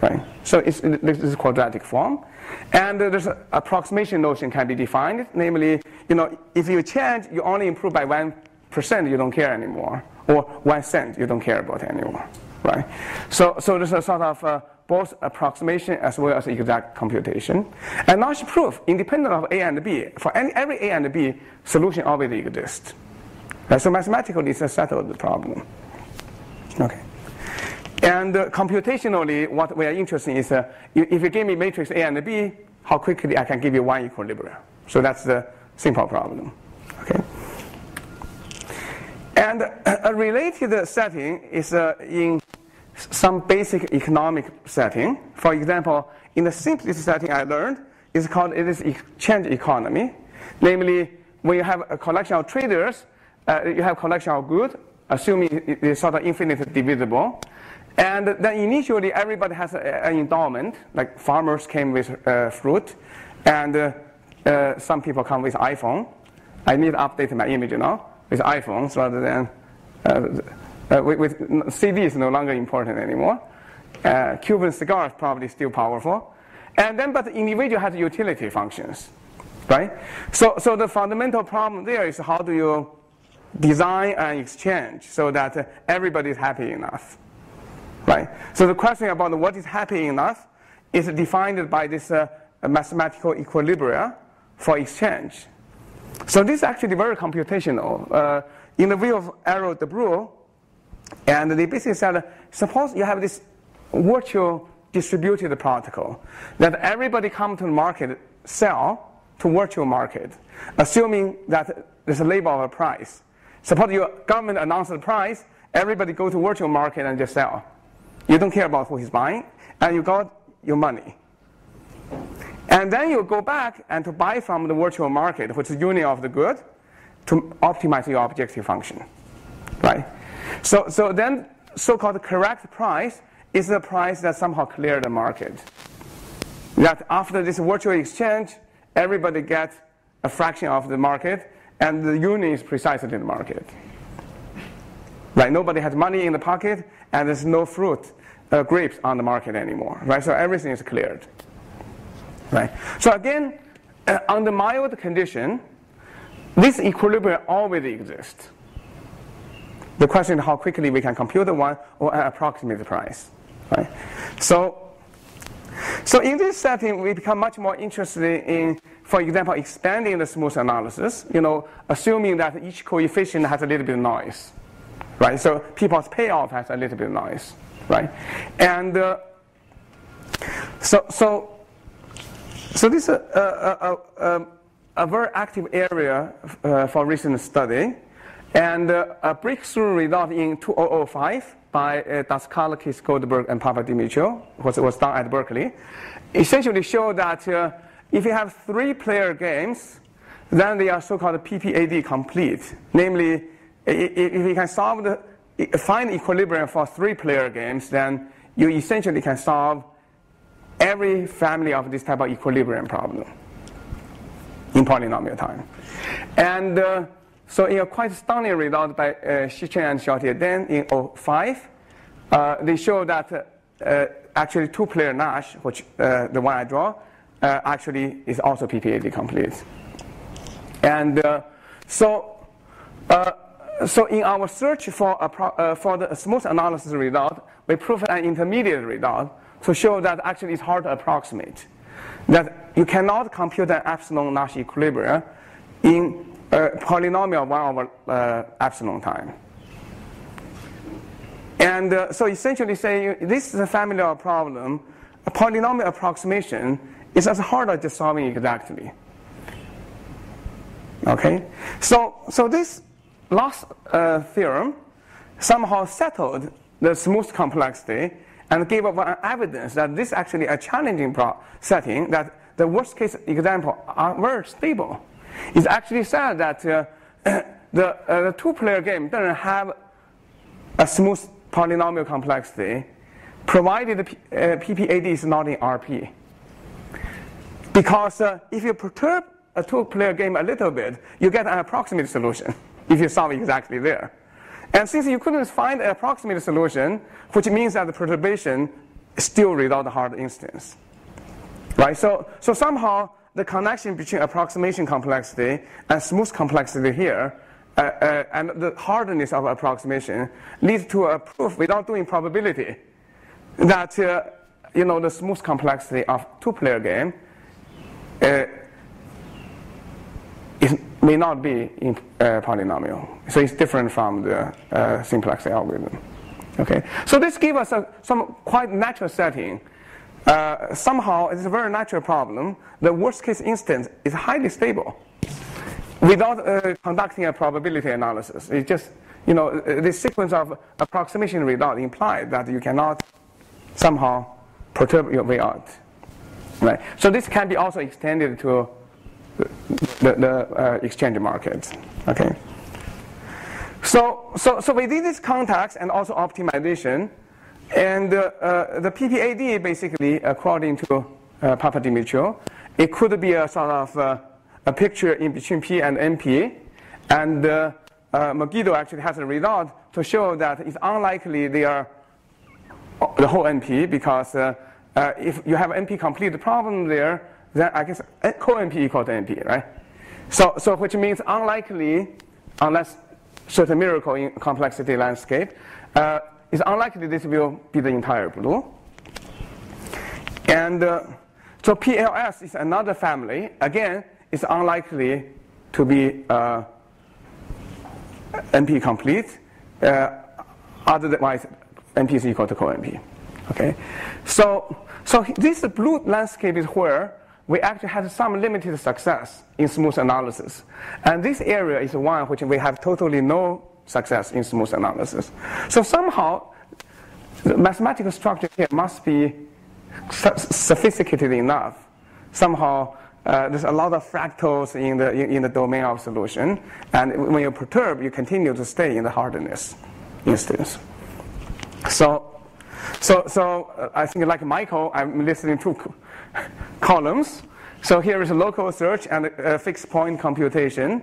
right? So it's, this is quadratic form. And uh, there's an approximation notion can be defined, namely, you know, if you change, you only improve by 1%, you don't care anymore, or 1 cent, you don't care about anymore, right? So, so there's a sort of uh, both approximation as well as exact computation. And Nash proof, independent of A and B, for any, every A and B, solution always exists. Right? So mathematically, it's a settled problem. Okay. And uh, computationally, what we are interested in is uh, if you give me matrix A and B, how quickly I can give you one equilibrium. So that's the simple problem. Okay. And a related setting is uh, in some basic economic setting. For example, in the simplest setting I learned, is called it is exchange economy. Namely, when you have a collection of traders, uh, you have collection of goods, assuming it is sort of infinite divisible. And then initially, everybody has a, an endowment, like farmers came with uh, fruit, and uh, uh, some people come with iPhone. I need to update my image you now with iPhones rather than uh, uh, with, with CD is no longer important anymore. Uh, Cuban is probably still powerful. And then, but the individual has utility functions, right? So, so the fundamental problem there is how do you design an exchange so that everybody is happy enough, right? So the question about what is happy enough is defined by this uh, mathematical equilibria for exchange. So this is actually very computational. Uh, in the view of Arrow de and they basically said, suppose you have this virtual distributed particle that everybody come to the market sell to virtual market, assuming that there's a label of a price. Suppose your government announces the price, everybody go to virtual market and just sell. You don't care about who is buying, and you got your money. And then you go back and to buy from the virtual market, which is union of the good, to optimize your objective function, right? So, so then so-called correct price is the price that somehow cleared the market. That after this virtual exchange, everybody gets a fraction of the market, and the union is precisely the market. Right? Nobody has money in the pocket, and there's no fruit, uh, grapes on the market anymore. Right? So everything is cleared. Right? So again, uh, under mild condition, this equilibrium always exists. The question is how quickly we can compute the one or an approximate price. Right? So so in this setting, we become much more interested in, for example, expanding the smooth analysis, you know, assuming that each coefficient has a little bit of noise, right? So people's payoff has a little bit of noise, right? And uh, so, so, so this is a, a, a, a very active area uh, for recent study. And uh, a breakthrough result in 2005 by uh, Daskalakis, Goldberg, and Papadimitriou, was, was done at Berkeley, essentially showed that uh, if you have three-player games, then they are so-called PPAD complete. Namely, if you can solve the, find equilibrium for three-player games, then you essentially can solve every family of this type of equilibrium problem in polynomial time. And uh, so in a quite stunning result by uh, Chen and Xiaotie Deng in 05, uh, they show that uh, actually two-player Nash, which uh, the one I draw, uh, actually is also PPAD complete. And uh, so, uh, so in our search for, a for the smooth analysis result, we proved an intermediate result to show that actually it's hard to approximate. That you cannot compute an epsilon Nash equilibrium in a polynomial 1 over uh, epsilon time. And uh, so essentially saying this is a familiar problem. A polynomial approximation is as hard as just solving exactly. Okay? So, so this last uh, theorem somehow settled the smooth complexity and gave us evidence that this is actually a challenging setting, that the worst case example are very stable. It's actually said that uh, the, uh, the two-player game doesn't have a smooth polynomial complexity, provided the P, uh, PPAD is not in RP. Because uh, if you perturb a two-player game a little bit, you get an approximate solution if you solve exactly there. And since you couldn't find an approximate solution, which means that the perturbation still the hard instance. Right? So, so somehow the connection between approximation complexity and smooth complexity here uh, uh, and the hardness of approximation leads to a proof without doing probability that uh, you know the smooth complexity of two-player game uh, it may not be in, uh, polynomial. So it's different from the uh, simplex algorithm. Okay, so this gives us a, some quite natural setting. Uh, somehow, it's a very natural problem. The worst case instance is highly stable without uh, conducting a probability analysis. It just, you know, the sequence of approximation result implies that you cannot somehow perturb your way out. Right. So this can be also extended to the, the uh, exchange markets. Okay. So, so, so within this context and also optimization, and uh, uh, the PPAD basically, according to uh, Papadimitriou, it could be a sort of uh, a picture in between P and NP, and uh, uh, Megiddo actually has a result to show that it's unlikely they are the whole NP because uh, if you have NP complete problem there, then I guess co-NP equal to NP, right? So, so which means unlikely, unless certain miracle in complexity landscape, it's unlikely this will be the entire blue. And uh, so PLS is another family. Again, it's unlikely to be uh, NP complete. Uh, otherwise, NP is equal to co-NP. Okay, so so this blue landscape is where we actually had some limited success in smooth analysis, and this area is one which we have totally no success in smooth analysis. So somehow, the mathematical structure here must be sophisticated enough. Somehow, uh, there's a lot of fractals in the in, the domain of solution, and when you perturb, you continue to stay in the hardness instance. So, so, so uh, I think like Michael, I'm listing two columns. So here is a local search and fixed point computation,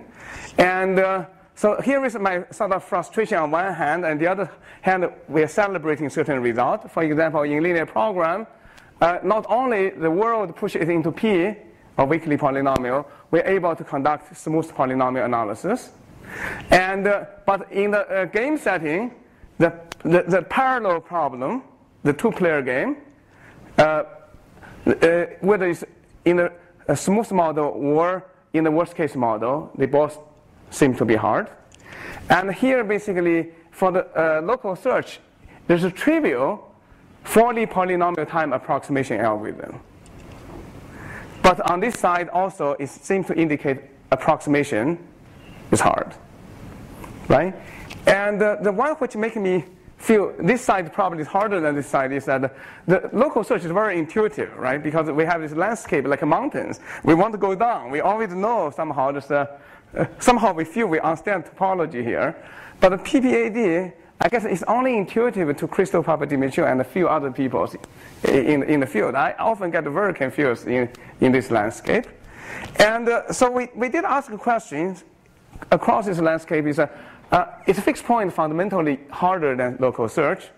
and uh, so here is my sort of frustration on one hand, and the other hand, we are celebrating certain results. For example, in linear program, uh, not only the world pushes it into P, a weakly polynomial, we're able to conduct smooth polynomial analysis. And, uh, but in the uh, game setting, the, the, the, parallel problem, the two-player game, uh, uh whether it's in a, a, smooth model or in the worst-case model, they both seem to be hard. And here, basically, for the uh, local search, there's a trivial fully polynomial time approximation algorithm. But on this side also, it seems to indicate approximation is hard, right? And uh, the one which makes me feel this side probably is harder than this side is that the local search is very intuitive, right? Because we have this landscape like mountains. We want to go down. We always know somehow there's a, somehow we feel we understand topology here. But the PPAD I guess it's only intuitive to Christos Papadimitriou and a few other people in, in the field. I often get very confused in, in this landscape. And uh, so we, we did ask questions across this landscape is, uh, uh, is fixed point fundamentally harder than local search?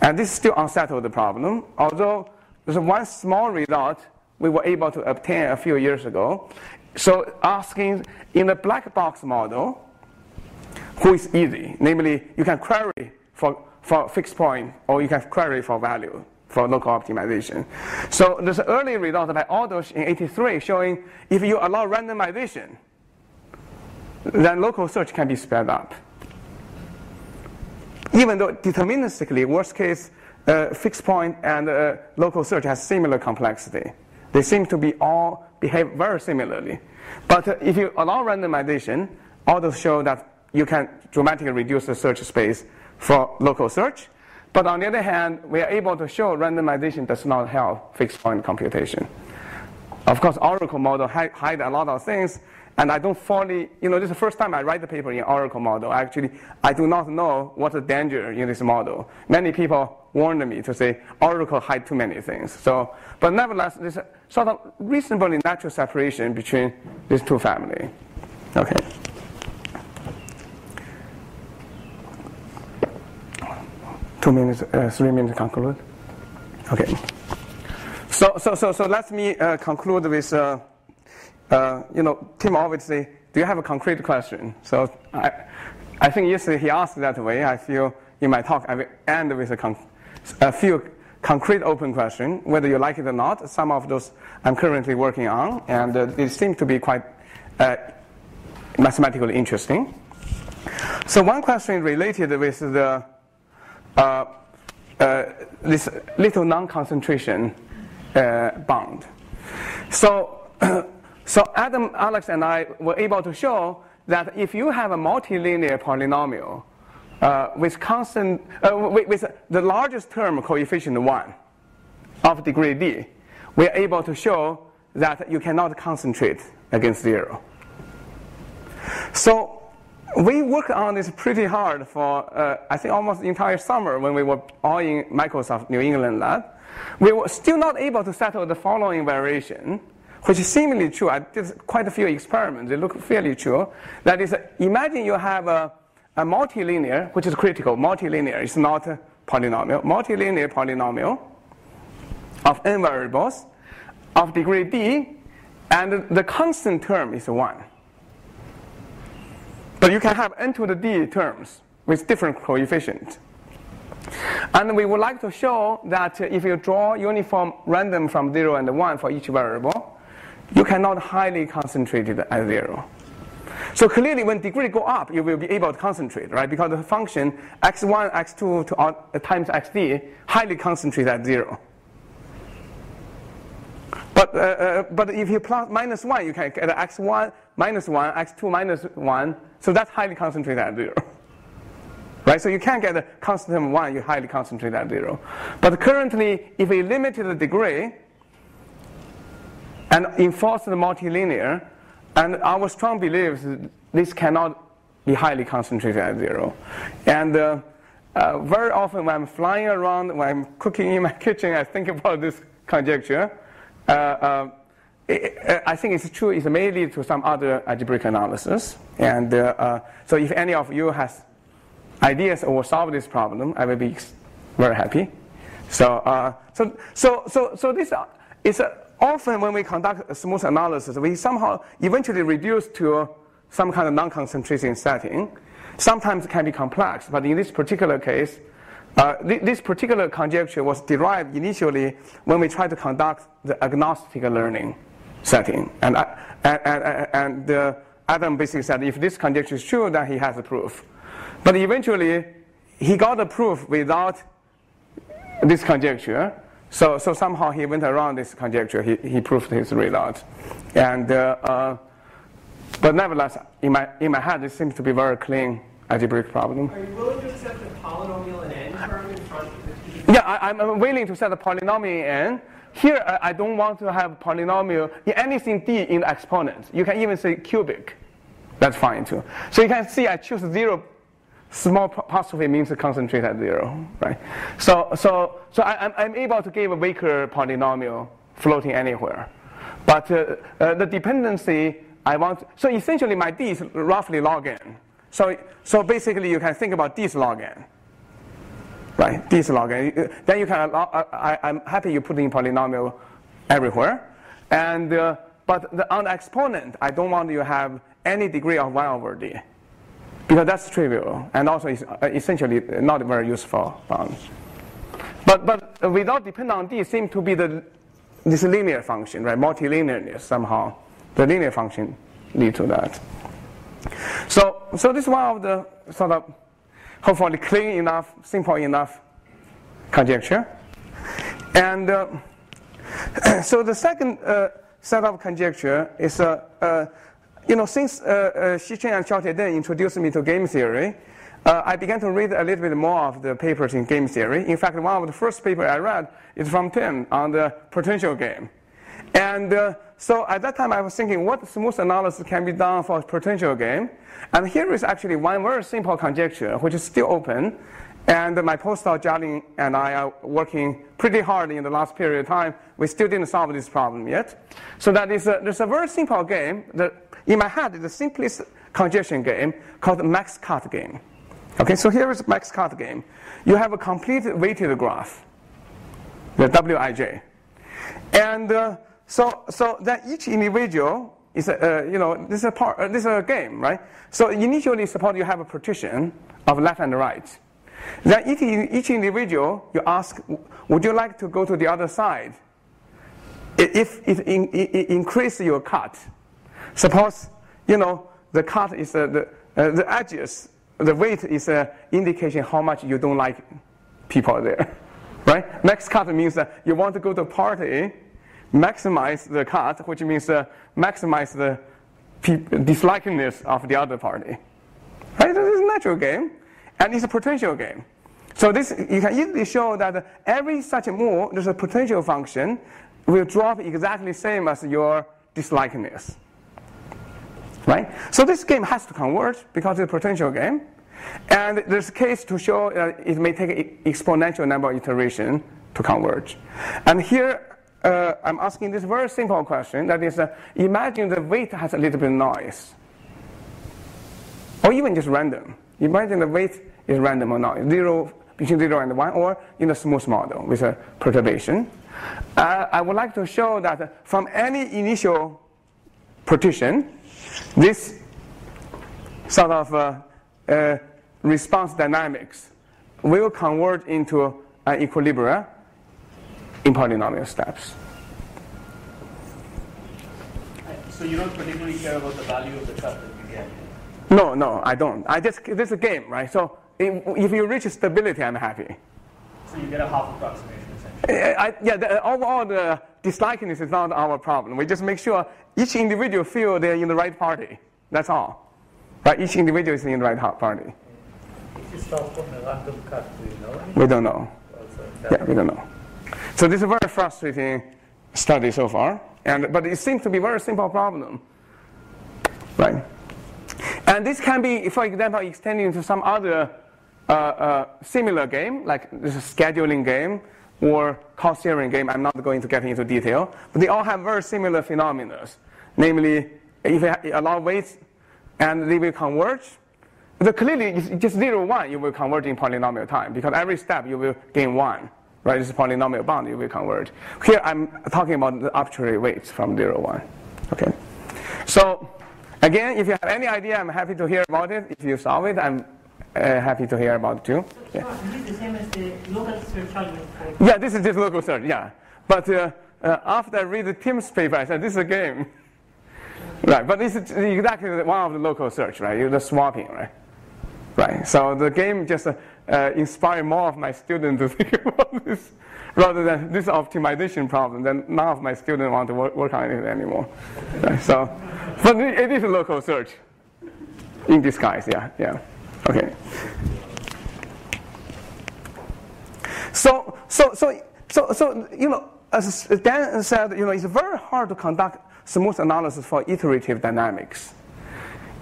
And this still unsettled the problem, although there's one small result we were able to obtain a few years ago. So asking in the black box model, who is easy. Namely, you can query for, for fixed point or you can query for value for local optimization. So there's an early result by Aldous in 83 showing if you allow randomization, then local search can be sped up. Even though deterministically, worst case, uh, fixed point and uh, local search has similar complexity. They seem to be all behave very similarly. But if you allow randomization, Aldous show that you can dramatically reduce the search space for local search. But on the other hand, we are able to show randomization does not help fixed point computation. Of course, Oracle model hide a lot of things, and I don't fully, you know, this is the first time I write the paper in Oracle model. Actually, I do not know what the danger in this model. Many people warned me to say Oracle hide too many things. So, but nevertheless, there's a sort of reasonably natural separation between these two families. Okay. two minutes, uh, three minutes conclude. Okay. So, so, so, so let me uh, conclude with, uh, uh, you know, Tim obviously, do you have a concrete question? So I, I think yesterday he asked that way. I feel in my talk I will end with a, con- a few concrete open questions, whether you like it or not. Some of those I'm currently working on, and uh, they seem to be quite uh, mathematically interesting. So one question related with the uh, uh, this little non-concentration uh, bound. So, so Adam, Alex, and I were able to show that if you have a multilinear polynomial uh, with constant, uh, with, with, the largest term coefficient 1 of degree d, we are able to show that you cannot concentrate against 0. So we worked on this pretty hard for, uh, I think, almost the entire summer when we were all in Microsoft New England lab. We were still not able to settle the following variation, which is seemingly true. I did quite a few experiments. They look fairly true. That is, imagine you have a, a multilinear, which is critical. Multilinear is not a polynomial. Multilinear polynomial of n variables of degree d, and the constant term is 1. But you can have n to the d terms with different coefficients. And we would like to show that if you draw uniform random from 0 and 1 for each variable, you cannot highly concentrate it at 0. So clearly, when degree go up, you will be able to concentrate, right? Because the function x1, x2 to, uh, times xd highly concentrate at 0. But, uh, uh, but if you minus 1, you can get x1 minus 1, x2 minus 1. So that's highly concentrated at 0. right? So you can't get a constant of 1, you highly concentrate at 0. But currently, if we limit the degree and enforce the multilinear, and our strong belief is this cannot be highly concentrated at 0. And uh, uh, very often when I'm flying around, when I'm cooking in my kitchen, I think about this conjecture. Uh, uh, I think it's true. It may lead to some other algebraic analysis. And uh, so, if any of you has ideas or solve this problem, I will be very happy. So, uh, so, so, so, so this is uh, often when we conduct a smooth analysis, we somehow eventually reduce to some kind of non-concentration setting. Sometimes it can be complex, but in this particular case, uh, th- this particular conjecture was derived initially when we tried to conduct the agnostic learning setting. And, uh, and, and, and uh, Adam basically said if this conjecture is true, then he has a proof. But eventually, he got a proof without this conjecture. So, so somehow he went around this conjecture. He, he proved his result. And, uh, uh, but nevertheless, in my, in my head, it seems to be very clean algebraic problem. Are you willing to accept a polynomial in n term in front of the? Yeah, I, am willing to set a polynomial in n. Here, I, I don't want to have polynomial in anything d in the exponent. You can even say cubic. That's fine too. So you can see I choose zero small apostrophe means to concentrate at zero, right? So, so, so I, am I'm able to give a weaker polynomial floating anywhere. But uh, uh, the dependency I want, so essentially my d is roughly log n. So, so basically you can think about d is log n. Right, d is log n. Then you can, uh, I, I'm happy you put in polynomial everywhere. And, uh, but the, on the exponent, I don't want you to have any degree of 1 over d because that's trivial and also uh, essentially not very useful bound. But, but without depending on d seem to be the, this linear function, right? Multilinearness somehow. The linear function lead to that. So, so this is one of the sort of hopefully clean enough, simple enough conjecture. And uh, so the second uh, set of conjecture is uh, uh you know, since uh, uh, Xi Chen and Xiao Deng introduced me to game theory, uh, I began to read a little bit more of the papers in game theory. In fact, one of the first papers I read is from Tim on the potential game. And uh, so at that time, I was thinking, what smooth analysis can be done for a potential game? And here is actually one very simple conjecture, which is still open. And my postdoc, Jialin, and I are working pretty hard in the last period of time. We still didn't solve this problem yet. So that is a, there's a very simple game that in my head, the simplest congestion game called max cut game. Okay, so here is max cut game. You have a complete weighted graph. the wij. And uh, so, so that each individual is, a, uh, you know, this is a part, uh, this is a game, right? So initially, suppose you have a partition of left and right. Then each, each individual, you ask, would you like to go to the other side? If it, in, it increase your cut, suppose, you know, the cut is uh, the, uh, the edges, the weight is an indication how much you don't like people there, right? Max cut means that you want to go to a party, maximize the cut, which means uh, maximize the dislikingness of the other party. Right? This is a natural game, and it's a potential game. So this you can easily show that every such move, there's a potential function, will drop exactly same as your dislikingness. Right? So this game has to converge because it's a potential game. And there's a case to show uh, it may take an exponential number of iterations to converge. And here uh, I'm asking this very simple question. That is, uh, imagine the weight has a little bit of noise. Or even just random. Imagine the weight is random or not, zero, between 0 and 1, or in a smooth model with a perturbation. Uh, I would like to show that from any initial partition, this sort of uh, uh, response dynamics will convert into an equilibrium in polynomial steps. So you don't particularly care about the value of the cut that you get? No, no, I don't. I just this is a game, right? So if, you reach stability, I'm happy. So you get a half approximation. I, yeah, the, overall the dislikingness is not our problem. We just make sure each individual feel they're in the right party. That's all. Right? Each individual is in the right party. Cut, do you know? We don't know. Yeah, we don't know. So this is a very frustrating study so far, and but it seems to be a very simple problem, right? And this can be, for example, extended to some other uh, uh, similar game, like this is scheduling game or cost sharing game. I'm not going to get into detail, but they all have very similar phenomena. Namely, if you allow weights and they will converge, the clearly it's just zero one, you will converge in polynomial time because every step you will gain one. Right, it's polynomial bound, you will converge. Here I'm talking about the arbitrary weights from zero one. Okay, so again, if you have any idea, I'm happy to hear about it. If you solve it, I'm happy to hear about too. Yeah. This is the same as the local search Yeah, this is just local search, yeah. But uh, uh, after I read the Tim's paper, I said, this is a game. right, but this is exactly one of the local search, right? You're just swapping, right? Right, so the game just uh, uh, inspired more of my students to think about this rather than this optimization problem. Then none of my students want to work, work on it anymore. Right, so, but it, it is a local search in disguise, yeah, yeah. Okay. So, so, so, so, so, you know, as Dan said, you know, it's very hard to conduct smooth analysis for iterative dynamics.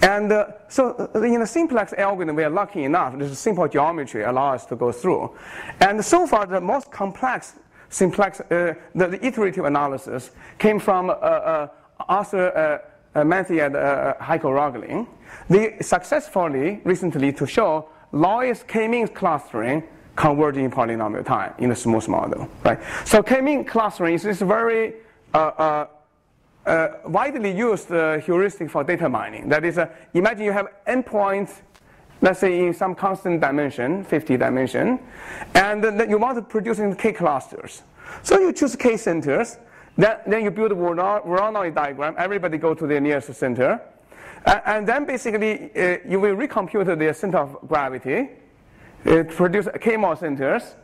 And uh, so uh, in a simplex algorithm, we are lucky enough, this simple geometry allows us to go through. And so far, the most complex simplex, uh, the, the, iterative analysis came from uh, uh Arthur uh, Manthey and uh, Heiko Röglin. They successfully, recently, to show Lloyd's K-means clustering converging polynomial time in a smooth model, right? So K-mean clustering is very uh, uh, uh, widely used uh, heuristic for data mining. That is, uh, imagine you have endpoints, let's say in some constant dimension, 50 dimension, and then you want to produce in K clusters. So you choose K centers, then, then you build a Voronoi diagram, everybody go to the nearest center, and then basically uh, you will recompute the center of gravity, uh, produce K more centers,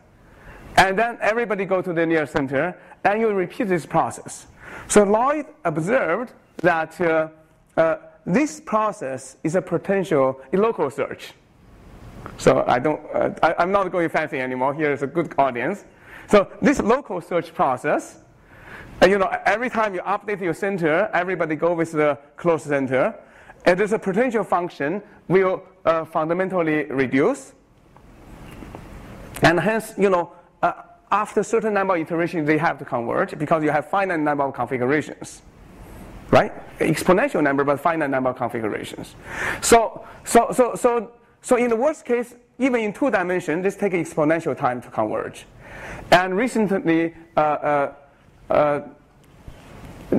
and then everybody go to the nearest center, and you repeat this process. So Lloyd observed that uh, uh, this process is a potential local search. So I don't, uh, I, am not going fancy anymore. Here is a good audience. So this local search process, uh, you know, every time you update your center, everybody go with the closed center. And a potential function will uh, fundamentally reduce. And hence, you know, uh, after certain number of iterations, they have to converge because you have finite number of configurations, right? Exponential number, but finite number of configurations. So, so, so, so, so in the worst case, even in two dimensions, this takes exponential time to converge. And recently, uh, uh, uh, uh,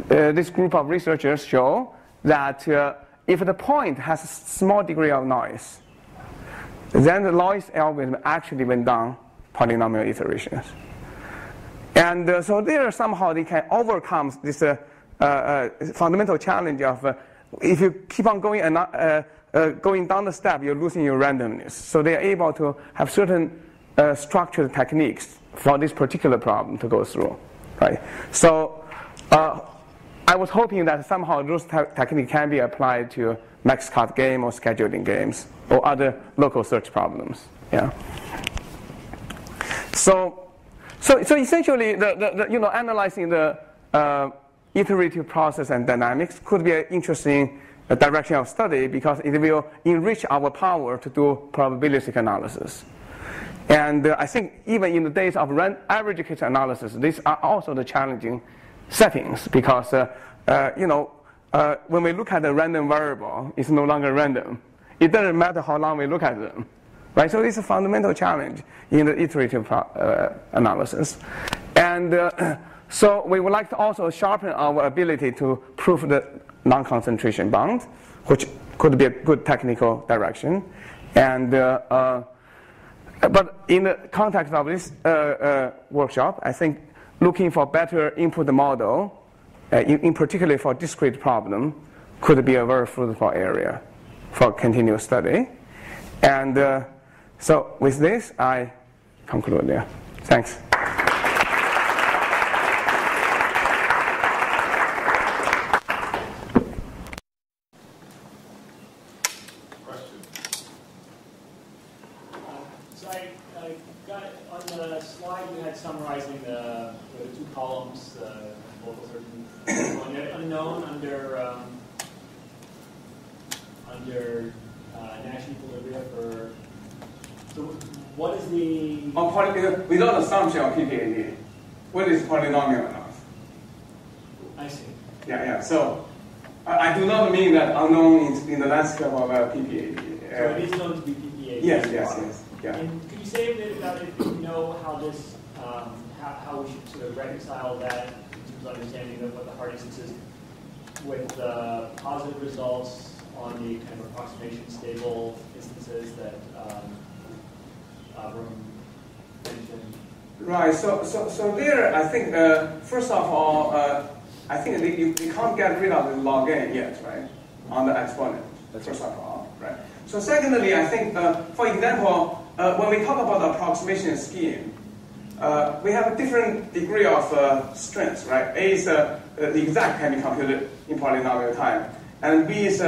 this group of researchers show that uh, if the point has a small degree of noise, then the noise algorithm actually went down polynomial iterations. And uh, so there somehow they can overcome this uh, uh, uh fundamental challenge of uh, if you keep on going and uh, going down the step, you're losing your randomness. So they are able to have certain structured techniques for this particular problem to go through, right? So I was hoping that somehow those te- techniques can be applied to max cut game or scheduling games or other local search problems. Yeah. So, so, so essentially, the, the, the you know, analyzing the uh, iterative process and dynamics could be an interesting uh, direction of study because it will enrich our power to do probabilistic analysis. And uh, I think even in the days of average case analysis, these are also the challenging settings because, uh, uh you know, uh, when we look at a random variable, it's no longer random. It doesn't matter how long we look at them. Right? So it's a fundamental challenge in the iterative analysis. And so we would like to also sharpen our ability to prove the non-concentration bound, which could be a good technical direction. And uh, uh but in the context of this uh, workshop, I think looking for better input model, uh, in, in particular for discrete problem, could be a very fruitful area for continuous study. And uh, so with this, I conclude there. Thanks. So I, I got it on the slide you had summarizing the, the two columns, uh, local certain unknown under um, under uh, Nash equilibria for so what is the... On poly, without assumption of PPAD, what is polynomial or not? I see. Yeah, yeah. So I, I do not mean that unknown in, in the landscape of uh, PPAD. Uh, so it is known to be PPAD. Yes, yes, yes. Yeah. And could you say a bit about if you know how this, um, how, how we should sort of reconcile that in terms of understanding of what the hard instance is with the positive results on the kind of approximation stable instances that um, Right. So, so, so there, I think uh, first of all, uh, I think you, you can't get rid of the log n yet, right, on the exponent. First of all, right. So secondly, I think, uh, for example, uh, when we talk about the approximation scheme, uh, we have a different degree of uh, strength, right? A is the exact can be computed in polynomial time, and B is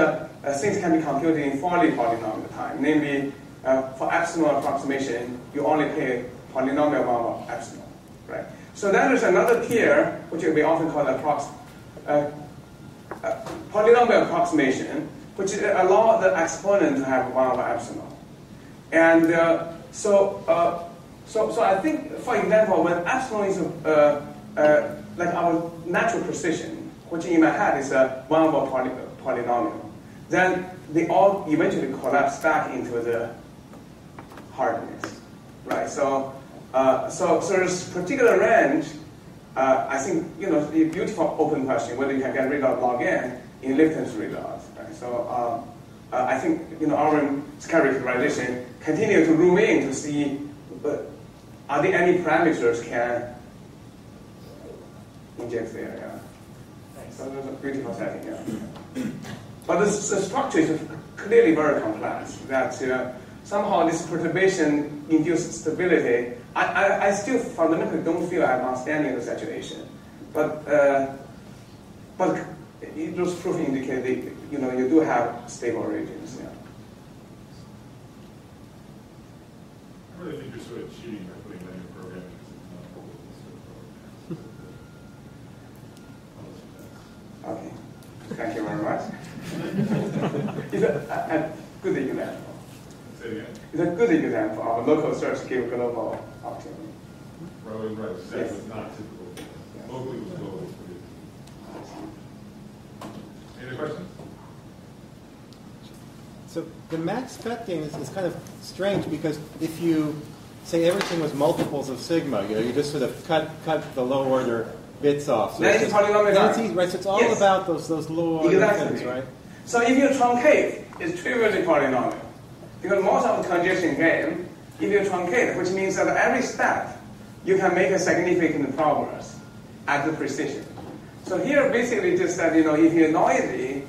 things can be computed in fully polynomial time, namely uh, for epsilon approximation, you only pay polynomial amount of epsilon, right? So then there's another tier, which we often call approx uh, uh, polynomial approximation, which allow the exponent to have one over epsilon. And uh, so, uh, so, so I think, for example, when epsilon is uh, like our natural precision, which in my head is a one over poly polynomial, then they all eventually collapse back into the hardness, right? So, uh, so, so there's particular range. Uh, I think you know the beautiful open question whether you can get rid of log n in Lipton's right? So uh, uh I think you know our characterization continue to zoom in to see are there any parameters can inject there. Yeah. Thanks. So that's a beautiful setting. Yeah. But the, the structure is clearly very complex. That uh, somehow this perturbation induced stability. I, I, I still fundamentally don't feel I'm understanding the situation, But, uh, but those proof indicate you know, you do have stable regions. Yeah. I really think you're sort of cheating by putting that in your program uh, Okay. Thank you very much. it's a, a good example. Say again? It's a good example of local search give global optimism. Right, right. Yes. was not typical. Locally was global. Any questions? So the max cut game is, is kind of strange because if you say everything was multiples of sigma, you know, you just sort of cut cut the low order bits off. So it's it's just- polynomial then easy, right? So it's all Yes. about those those low order Exactly. things, right? So if you truncate, it's trivially polynomial. Because most of the congestion game, if you truncate, which means that every step, you can make a significant progress at the precision. So here, basically, just that you know, if you're noisy,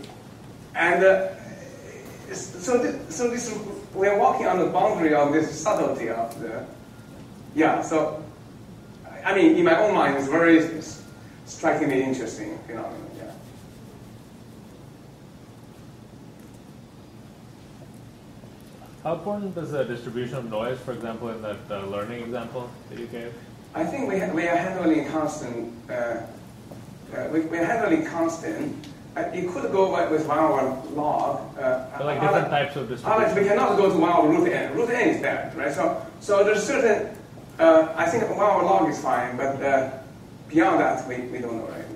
and uh, so this, so this we're walking on the boundary of this subtlety of the yeah. So I mean, in my own mind, it's very strikingly interesting phenomenon. Yeah. How important is the distribution of noise, for example, in that uh, learning example that you gave? I think we, ha- we are handling constant. Uh, uh, we, we are handling constant. Uh, you could go with, with one over log. Uh, like other- different types of Alex, we cannot go to one over root n. Root n is bad, right? So, so there's certain. Uh, I think one over log is fine, but uh, beyond that, we, we don't know right